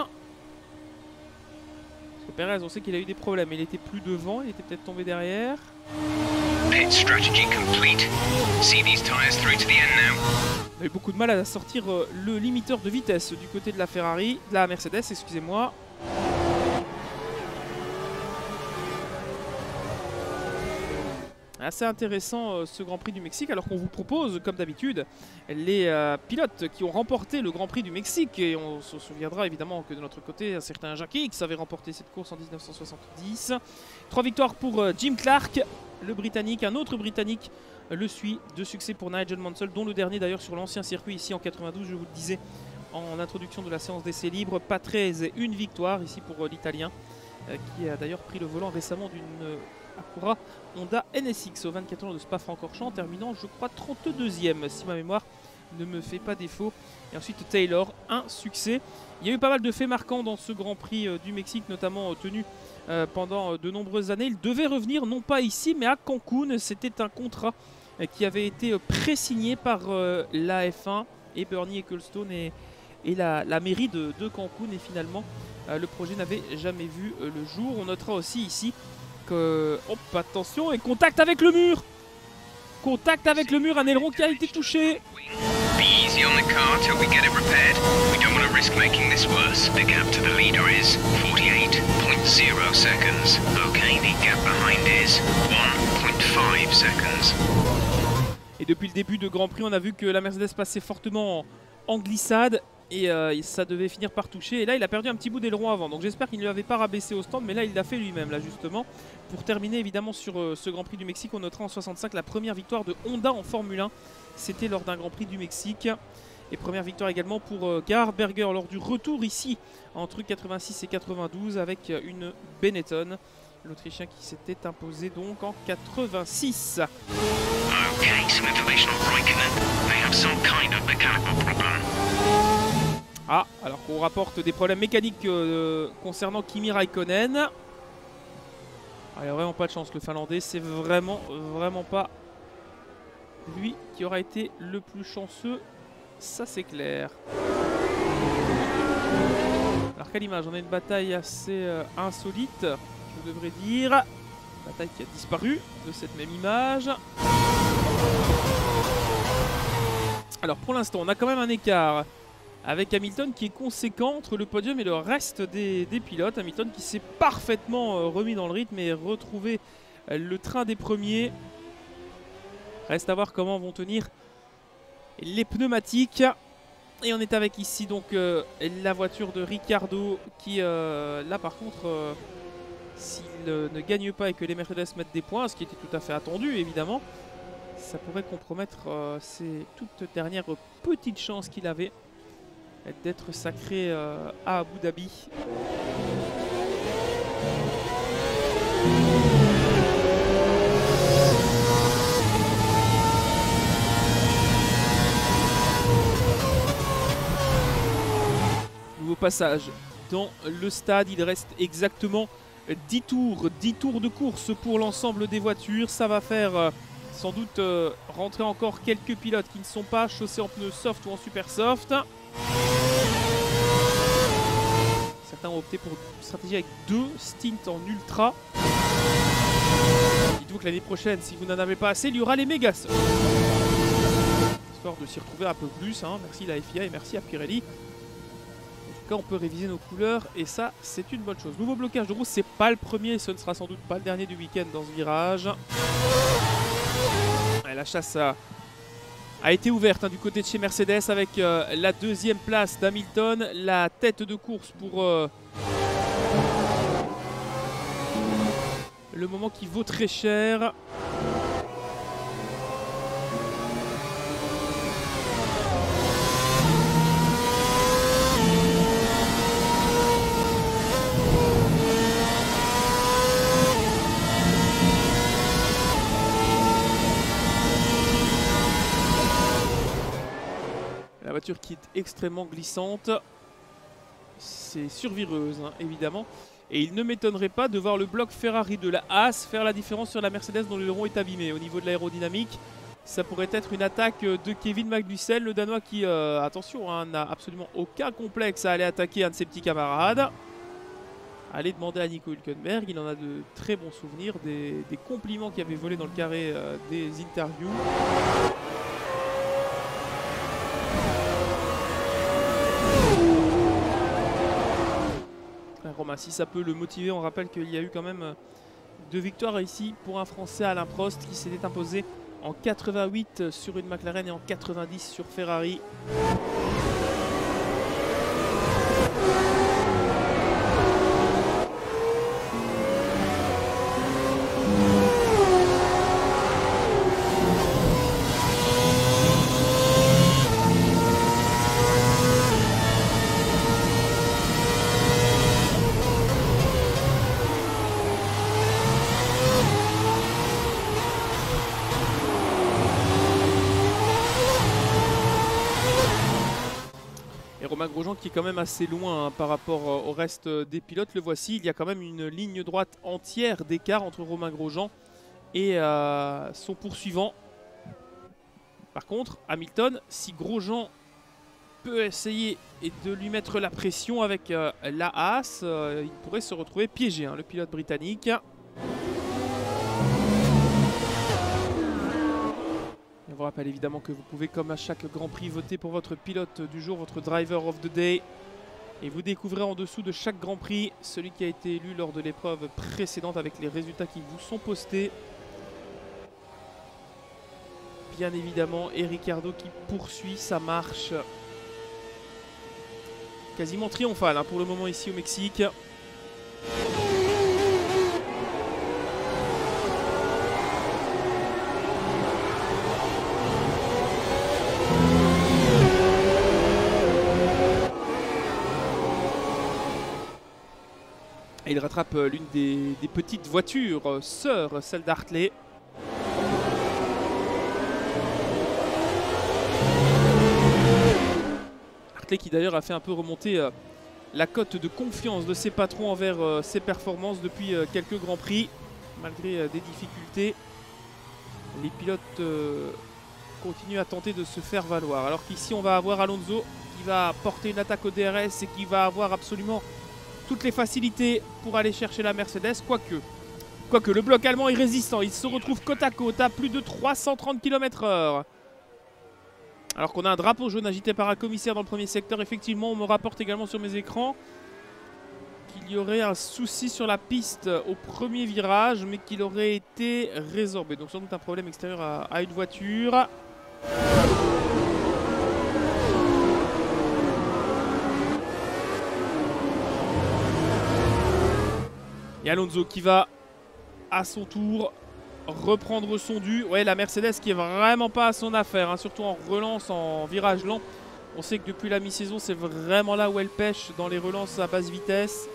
Perez, on sait qu'il a eu des problèmes. Il était plus devant, il était peut-être tombé derrière. Pit strategy complete. See these tires through to the end now. On a eu beaucoup de mal à sortir euh, le limiteur de vitesse du côté de la Ferrari, de la Mercedes, excusez-moi. Assez intéressant euh, ce Grand Prix du Mexique, alors qu'on vous propose, comme d'habitude, les euh, pilotes qui ont remporté le Grand Prix du Mexique. Et on se souviendra évidemment que de notre côté, un certain Jacques X avait remporté cette course en 1970. Trois victoires pour euh, Jim Clark, le Britannique. Un autre Britannique le suit. Deux succès pour Nigel Mansell, dont le dernier d'ailleurs sur l'ancien circuit ici en 92, je vous le disais en introduction de la séance d'essai libre. Pas 13 et une victoire ici pour l'Italien, qui a d'ailleurs pris le volant récemment d'une Acura Honda NSX au 24 ans de Spa-Francorchamps, terminant je crois 32e si ma mémoire ne me fait pas défaut. Et ensuite Taylor, un succès. Il y a eu pas mal de faits marquants dans ce Grand Prix euh, du Mexique, notamment euh, tenu euh, pendant de nombreuses années. Il devait revenir non pas ici mais à Cancun. C'était un contrat qui avait été pré-signé par la F1 et Bernie Ecclestone et, et la, mairie de, de Cancun. Et finalement, le projet n'avait jamais vu le jour. On notera aussi ici que... Hop, attention, et contact avec le mur Contact avec le mur, un aileron qui a été touché. Be easy on the car till we get it repaired. We don't want to risk making this worse. The gap to the leader is 48.0 seconds. Okay, the gap behind is 1.5 seconds. Et depuis le début de Grand Prix, on a vu que la Mercedes passait fortement en, en glissade et euh, ça devait finir par toucher. Et là, il a perdu un petit bout d'aileron avant. Donc j'espère qu'il ne l'avait pas rabaissé au stand, mais là, il l'a fait lui-même, là, justement. Pour terminer, évidemment, sur euh, ce Grand Prix du Mexique, on notera en 65 la première victoire de Honda en Formule 1. C'était lors d'un Grand Prix du Mexique. Et première victoire également pour euh, Berger lors du retour ici entre 86 et 92 avec une Benetton. L'Autrichien qui s'était imposé donc en 86. Okay, some information on Raikkonen. They have some kind of mechanical problem. Ah, alors qu'on rapporte des problèmes mécaniques euh, concernant Kimi Raikkonen. Ah, il a vraiment pas de chance le Finlandais, c'est vraiment, vraiment pas lui qui aura été le plus chanceux, ça c'est clair. Alors quelle image On a une bataille assez euh, insolite, je devrais dire. Bataille qui a disparu de cette même image. Alors pour l'instant, on a quand même un écart avec Hamilton qui est conséquent entre le podium et le reste des, pilotes. Hamilton qui s'est parfaitement euh, remis dans le rythme et retrouvé euh, le train des premiers. Reste à voir comment vont tenir les pneumatiques. Et on est avec ici donc euh, la voiture de Ricardo qui là par contre s'il ne gagne pas et que les Mercedes mettent des points, ce qui était tout à fait attendu évidemment, ça pourrait compromettre ses toutes dernières petites chances qu'il avait d'être sacré euh, à Abu Dhabi. Nouveau passage dans le stade, il reste exactement 10 tours, 10 tours de course pour l'ensemble des voitures. Ça va faire euh, sans doute euh, rentrer encore quelques pilotes qui ne sont pas chaussés en pneus soft ou en super soft. Ont opté pour une stratégie avec deux stints en ultra. Dites-vous que l'année prochaine, si vous n'en avez pas assez, il y aura les softs. Histoire de s'y retrouver un peu plus. hein. Merci la FIA et merci à Pirelli. En tout cas, on peut réviser nos couleurs et ça, c'est une bonne chose. Nouveau blocage de roue, c'est pas le premier ce ne sera sans doute pas le dernier du week-end dans ce virage. La chasse a, a été ouverte hein, du côté de chez Mercedes avec euh, la deuxième place d'Hamilton, la tête de course pour euh, le moment qui vaut très cher. Voiture qui est extrêmement glissante. C'est survireuse, hein, évidemment. Et il ne m'étonnerait pas de voir le bloc Ferrari de la Haas faire la différence sur la Mercedes dont le rond est abîmé. Au niveau de l'aérodynamique, ça pourrait être une attaque de Kevin Magnussen, le Danois qui, euh, attention, hein, n'a absolument aucun complexe à aller attaquer un de ses petits camarades. Allez demander à Nico Hülkenberg, il en a de très bons souvenirs, des, compliments qui avaient volé dans le carré euh, des interviews. Si ça peut le motiver, on rappelle qu'il y a eu quand même euh, deux victoires ici pour un Français, Alain Prost, qui s'était imposé en 88 sur une McLaren et en 90 sur Ferrari. Qui est quand même assez loin hein, par rapport euh, au reste euh, des pilotes. Le voici, il y a quand même une ligne droite entière d'écart entre Romain Grosjean et euh, son poursuivant. Par contre, Hamilton, si Grosjean peut essayer de lui mettre la pression avec la Haas, il pourrait se retrouver piégé, hein, le pilote britannique. Vous rappelle évidemment que vous pouvez, comme à chaque Grand Prix, voter pour votre pilote du jour, votre driver of the day. Et vous découvrez en dessous de chaque Grand Prix celui qui a été élu lors de l'épreuve précédente avec les résultats qui vous sont postés. Bien évidemment, et Ricardo qui poursuit sa marche quasiment triomphale hein, pour le moment ici au Mexique. Il rattrape euh, l'une des, petites voitures, euh, sœur, celle d'Hartley. Hartley qui d'ailleurs a fait un peu remonter euh, la cote de confiance de ses patrons envers euh, ses performances depuis euh, quelques grands prix, malgré euh, des difficultés. Les pilotes euh, continuent à tenter de se faire valoir. Alors qu'ici on va avoir Alonso qui va porter une attaque au DRS et qui va avoir absolument toutes les facilités pour aller chercher la Mercedes, quoique. Le bloc allemand est résistant, il se retrouve côte à côte à plus de 330 km/h. Alors qu'on a un drapeau jaune agité par un commissaire dans le premier secteur, effectivement, on me rapporte également sur mes écrans qu'il y aurait un souci sur la piste au premier virage, mais qu'il aurait été résorbé. Donc sans doute un problème extérieur à une voiture. Et Alonso qui va à son tour reprendre son dû. Ouais, la Mercedes qui est vraiment pas à son affaire, hein, surtout en relance, en virage lent. On sait que depuis la mi-saison, c'est vraiment là où elle pêche dans les relances à basse vitesse.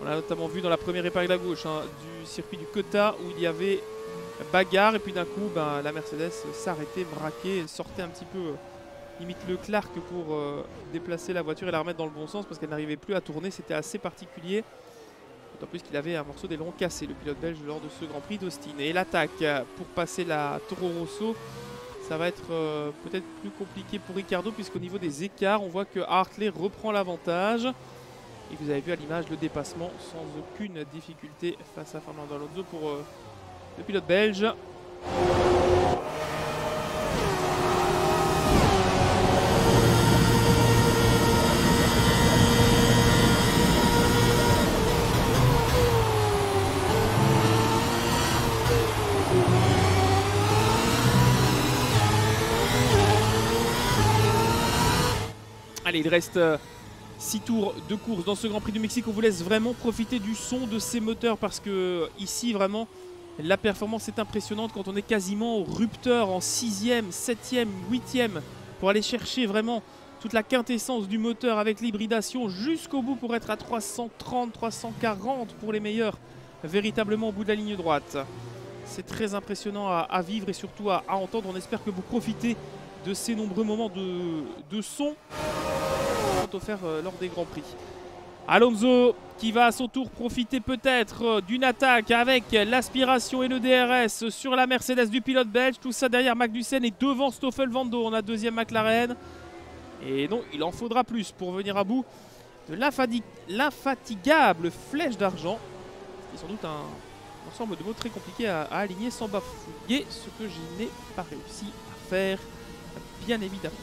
On l'a notamment vu dans la première épingle à gauche hein, du circuit du Cota où il y avait bagarre et puis d'un coup, ben, la Mercedes s'arrêtait, braquait, sortait un petit peu euh, limite le Clark pour euh, déplacer la voiture et la remettre dans le bon sens parce qu'elle n'arrivait plus à tourner. C'était assez particulier. D'autant plus qu'il avait un morceau d'aileron cassé, le pilote belge, lors de ce Grand Prix d'Austin. Et l'attaque euh, pour passer la Toro Rosso, ça va être euh, peut-être plus compliqué pour Ricardo, puisqu'au niveau des écarts, on voit que Hartley reprend l'avantage. Et vous avez vu à l'image le dépassement sans aucune difficulté face à Fernando Alonso pour euh, le pilote belge. Allez, il reste 6 tours de course dans ce Grand Prix du Mexique. On vous laisse vraiment profiter du son de ces moteurs parce que ici, vraiment, la performance est impressionnante quand on est quasiment au rupteur en 6ème, 7ème, 8ème pour aller chercher vraiment toute la quintessence du moteur avec l'hybridation jusqu'au bout pour être à 330, 340 pour les meilleurs, véritablement au bout de la ligne droite. C'est très impressionnant à, vivre et surtout à entendre. On espère que vous profitez de ces nombreux moments de, de son offerts euh, lors des Grands Prix. Alonso qui va à son tour profiter peut-être euh, d'une attaque avec l'aspiration et le DRS sur la Mercedes du pilote belge. Tout ça derrière Magnussen et devant Stoffel Vando. On a deuxième McLaren. Et non, il en faudra plus pour venir à bout de l'infatigable flèche d'argent. C'est sans doute un ensemble de mots très compliqué à, à aligner sans bafouiller, ce que je n'ai pas réussi à faire, bien évidemment.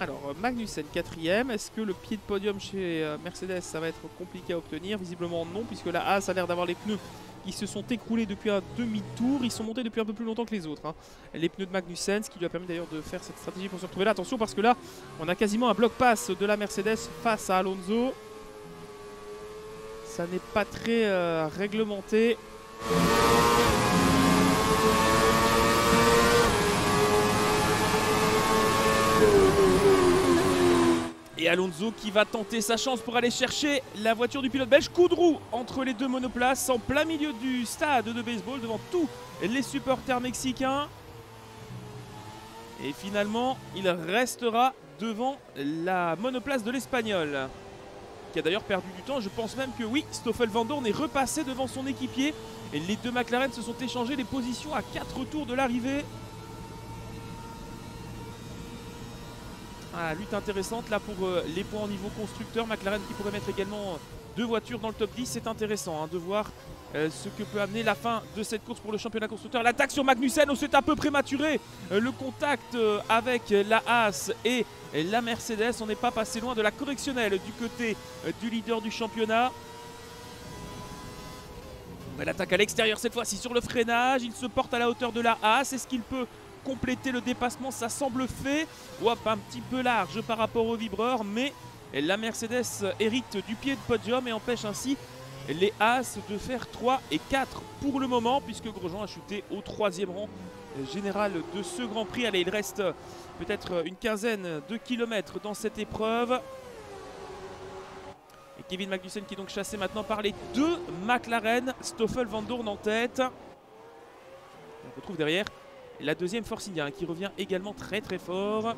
Alors, Magnussen quatrième. Est-ce que le pied de podium chez euh, Mercedes, ça va être compliqué à obtenir? Visiblement non, puisque la Haas a l'air d'avoir les pneus qui se sont écroulés depuis un demi-tour. Ils sont montés depuis un peu plus longtemps que les autres. hein. Les pneus de Magnussen, ce qui lui a permis d'ailleurs de faire cette stratégie pour se retrouver là. Attention, parce que là, on a quasiment un bloc pass de la Mercedes face à Alonso. Ça n'est pas très euh, réglementé. Et Alonso qui va tenter sa chance pour aller chercher la voiture du pilote belge. Coup de roue entre les deux monoplaces en plein milieu du stade de baseball devant tous les supporters mexicains. Et finalement, il restera devant la monoplace de l'Espagnol. Qui a d'ailleurs perdu du temps. Je pense même que oui, Stoffel Van Dorn est repassé devant son équipier. Et les deux McLaren se sont échangés les positions à 4 tours de l'arrivée. Ah, lutte intéressante là pour euh, les points au niveau constructeur. McLaren qui pourrait mettre également deux voitures dans le top 10. C'est intéressant hein, de voir euh, ce que peut amener la fin de cette course pour le championnat constructeur. L'attaque sur Magnussen, oh, c'est un peu prématuré. Euh, le contact avec la Haas et la Mercedes. On n'est pas passé loin de la correctionnelle du côté du leader du championnat. L'attaque à l'extérieur cette fois-ci sur le freinage. Il se porte à la hauteur de la Haas. Est-ce qu'il peut compléter le dépassement Ça semble fait. Hop, un petit peu large par rapport au vibreur. Mais la Mercedes hérite du pied de podium et empêche ainsi les As de faire 3 et 4 pour le moment. Puisque Grosjean a chuté au troisième rang général de ce Grand Prix. Allez, il reste peut-être une quinzaine de kilomètres dans cette épreuve. Et Kevin Magnussen qui est donc chassé maintenant par les deux McLaren, Stoffel Van Dorn en tête. On retrouve derrière la deuxième Force hein, qui revient également très très fort.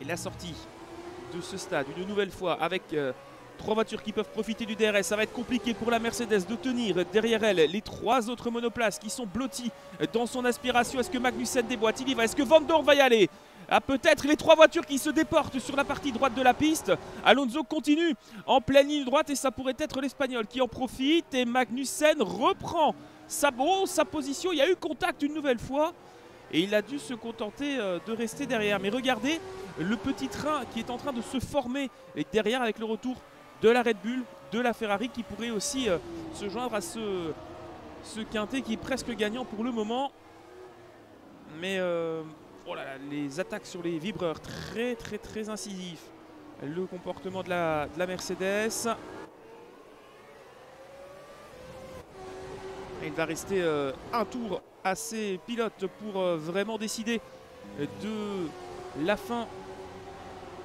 Et la sortie de ce stade, une nouvelle fois avec euh, trois voitures qui peuvent profiter du DRS. Ça va être compliqué pour la Mercedes de tenir derrière elle les trois autres monoplaces qui sont blottis dans son aspiration. Est-ce que Magnussen déboîte? Il y va. Est-ce que Van Dorn va y aller? Ah, peut-être les trois voitures qui se déportent sur la partie droite de la piste. Alonso continue en pleine ligne droite et ça pourrait être l'Espagnol qui en profite. Et Magnussen reprend sa, oh, sa position. Il y a eu contact une nouvelle fois. Et il a dû se contenter euh, de rester derrière. Mais regardez le petit train qui est en train de se former derrière avec le retour de la Red Bull, de la Ferrari qui pourrait aussi euh, se joindre à ce, ce quintet qui est presque gagnant pour le moment. Mais euh, oh les attaques sur les vibreurs très très très incisifs. Le comportement de la, de la Mercedes. Il va rester euh, un tour à ses pilotes pour euh, vraiment décider de la fin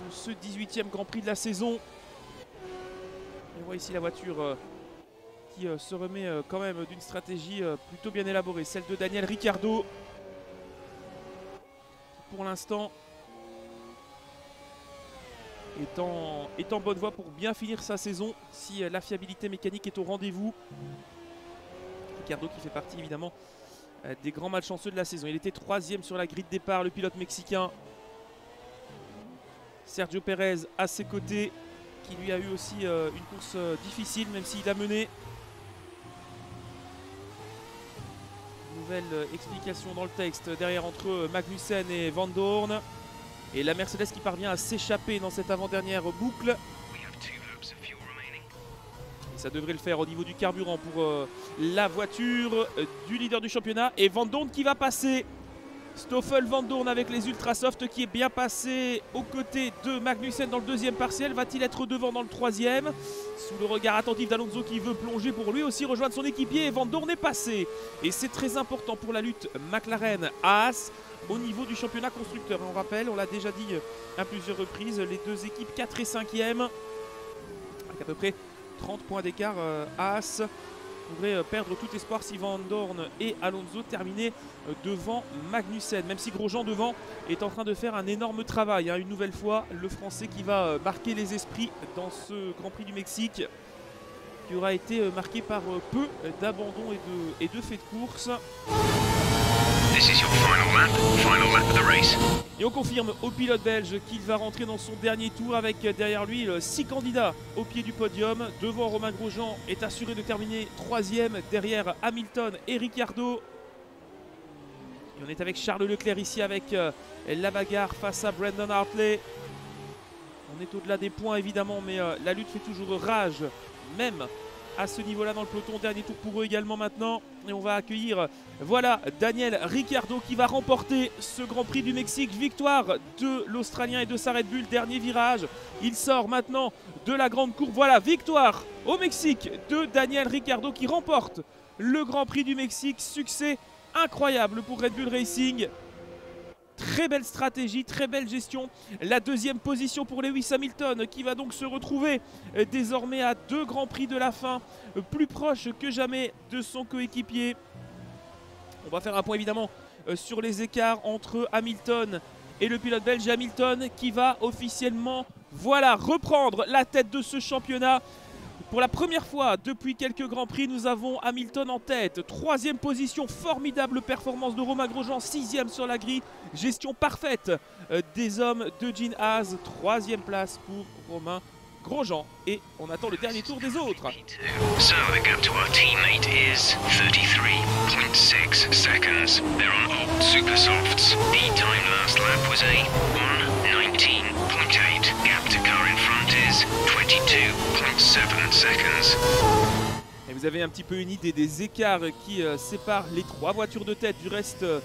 de ce 18e Grand Prix de la saison. Et on voit ici la voiture euh, qui se remet quand même d'une stratégie plutôt bien élaborée, celle de Daniel Ricciardo. Pour l'instant, est en, est en bonne voie pour bien finir sa saison si euh, la fiabilité mécanique est au rendez-vous. Ricardo qui fait partie évidemment euh, des grands malchanceux de la saison. Il était troisième sur la grille de départ, le pilote mexicain. Sergio Perez à ses côtés, qui lui a eu aussi euh, une course difficile, même s'il a mené. Nouvelle euh, explication dans le texte derrière entre eux, Magnussen et Van Dorn. Et la Mercedes qui parvient à s'échapper dans cette avant-dernière boucle. Ça devrait le faire au niveau du carburant pour euh, la voiture euh, du leader du championnat. Et Van Dorn qui va passer. Stoffel Van Dorn avec les Ultrasoft qui est bien passé aux côtés de Magnussen dans le deuxième partiel. Va-t-il être devant dans le troisième Sous le regard attentif d'Alonso qui veut plonger pour lui aussi rejoindre son équipier. Et Van Dorn est passé. Et c'est très important pour la lutte McLaren-Haas au niveau du championnat constructeur. On rappelle, on l'a déjà dit euh, à plusieurs reprises, les deux équipes 4 et 5e. Avec à peu près 30 points d'écart, euh, Haas pourrait euh, perdre tout espoir si Van Dorn et Alonso terminaient euh, devant Magnussen. Même si Grosjean devant est en train de faire un énorme travail. hein. Une nouvelle fois, le Français qui va euh, marquer les esprits dans ce Grand Prix du Mexique qui aura été marqué par peu d'abandon et de faits de course. Et on confirme au pilote belge qu'il va rentrer dans son dernier tour avec euh, derrière lui 6 candidats au pied du podium. Devant Romain Grosjean est assuré de terminer troisième derrière Hamilton et Ricciardo. Et on est avec Charles Leclerc ici avec euh, la bagarre face à Brandon Hartley. On est au-delà des points évidemment mais euh, la lutte fait toujours rage même à ce niveau-là dans le peloton. Dernier tour pour eux également maintenant. Et on va accueillir, voilà, Daniel Ricciardo qui va remporter ce Grand Prix du Mexique. Victoire de l'Australien et de sa Red Bull. Dernier virage. Il sort maintenant de la grande courbe. Voilà, victoire au Mexique de Daniel Ricciardo qui remporte le Grand Prix du Mexique. Succès incroyable pour Red Bull Racing. Très belle stratégie, très belle gestion. La deuxième position pour Lewis Hamilton qui va donc se retrouver euh, désormais à deux grands prix de la fin, euh, plus proche que jamais de son coéquipier. On va faire un point évidemment euh, sur les écarts entre Hamilton et le pilote belge Hamilton qui va officiellement voilà, reprendre la tête de ce championnat. Pour la première fois depuis quelques Grands Prix, nous avons Hamilton en tête. Troisième position, formidable performance de Romain Grosjean. Sixième sur la grille. Gestion parfaite euh, des hommes de Gene Haas. Troisième place pour Romain Grosjean. Et on attend le dernier tour des autres. P2. So the gap to our teammate is 33.6 seconds. They're on super softs. The time last lap was a 119.8. Gap to 22.7 seconds. Et vous avez un petit peu une idée des écarts qui euh, séparent les trois voitures de tête du reste euh,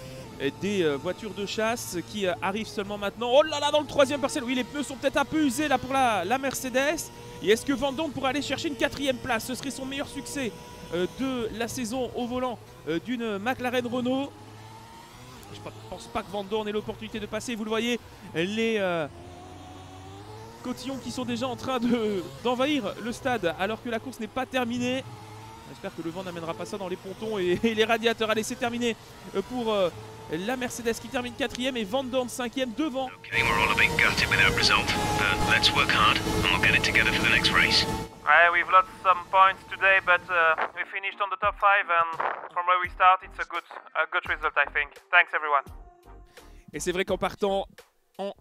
des euh, voitures de chasse qui arrivent seulement maintenant. Oh là là, dans le troisième parcelle, oui, les pneus sont peut-être un peu usés là pour la, Mercedes. Et est-ce que Van Dorn pourrait aller chercher une quatrième place? Ce serait son meilleur succès de la saison au volant d'une McLaren Renault. Je pense pas que Dorn ait l'opportunité de passer. Vous le voyez, les cotillons qui sont déjà en train de- d'envahir le stade alors que la course n'est pas terminée. J'espère que le vent n'amènera pas ça dans les pontons et, et les radiateurs. Allez, c'est terminé euh, pour euh, la Mercedes qui termine quatrième et Van Dorn cinquième devant. Okay, we're all a bit gutted with that result, but let's work hard and we'll get it together for the next race. Uh, we've lost some points today, but uh, we finished on the top five, and from where we start, it's a good, a good result, I think. Thanks, everyone. Et c'est vrai qu'en partant en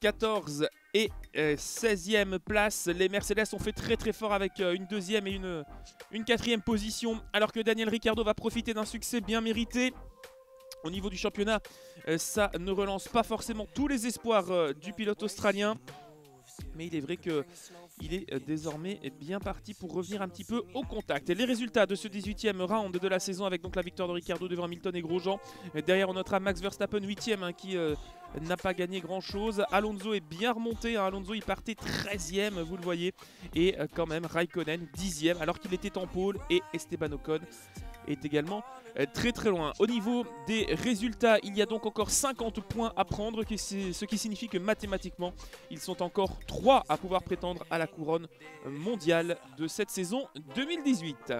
14 et euh, 16e place, les Mercedes ont fait très très fort avec euh, une deuxième et une, une quatrième position, alors que Daniel Ricciardo va profiter d'un succès bien mérité. Au niveau du championnat, euh, ça ne relance pas forcément tous les espoirs euh, du pilote australien. Mais il est vrai que il est euh, désormais bien parti pour revenir un petit peu au contact. Et les résultats de ce 18e round de la saison avec la victoire de Ricciardo devant Hamilton et Grosjean. Derrière on notera Max Verstappen 8e hein, qui euh, n'a pas gagné grand chose. Alonso est bien remonté. hein. Alonso il partait 13e, vous le voyez. Et euh, quand même Raikkonen 10e alors qu'il était en pôle. Et Esteban Ocon est également euh, très très loin. Au niveau des résultats, il y a donc encore 50 points à prendre, ce qui signifie que mathématiquement, ils sont encore 3 à pouvoir prétendre à la couronne mondiale de cette saison 2018.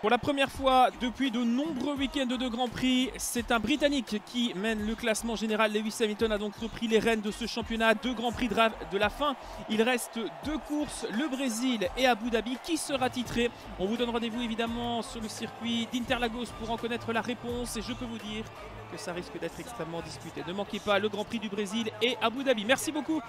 Pour la première fois depuis de nombreux week-ends de Grand Prix, c'est un Britannique qui mène le classement général. Lewis Hamilton a donc repris les rênes de ce championnat. Deux Grands Prix de la fin. Il reste deux courses, le Brésil et Abu Dhabi. Qui sera titré? On vous donne rendez-vous évidemment sur le circuit d'Interlagos pour en connaître la réponse. Et je peux vous dire que ça risque d'être extrêmement disputé. Ne manquez pas le Grand Prix du Brésil et Abu Dhabi. Merci beaucoup.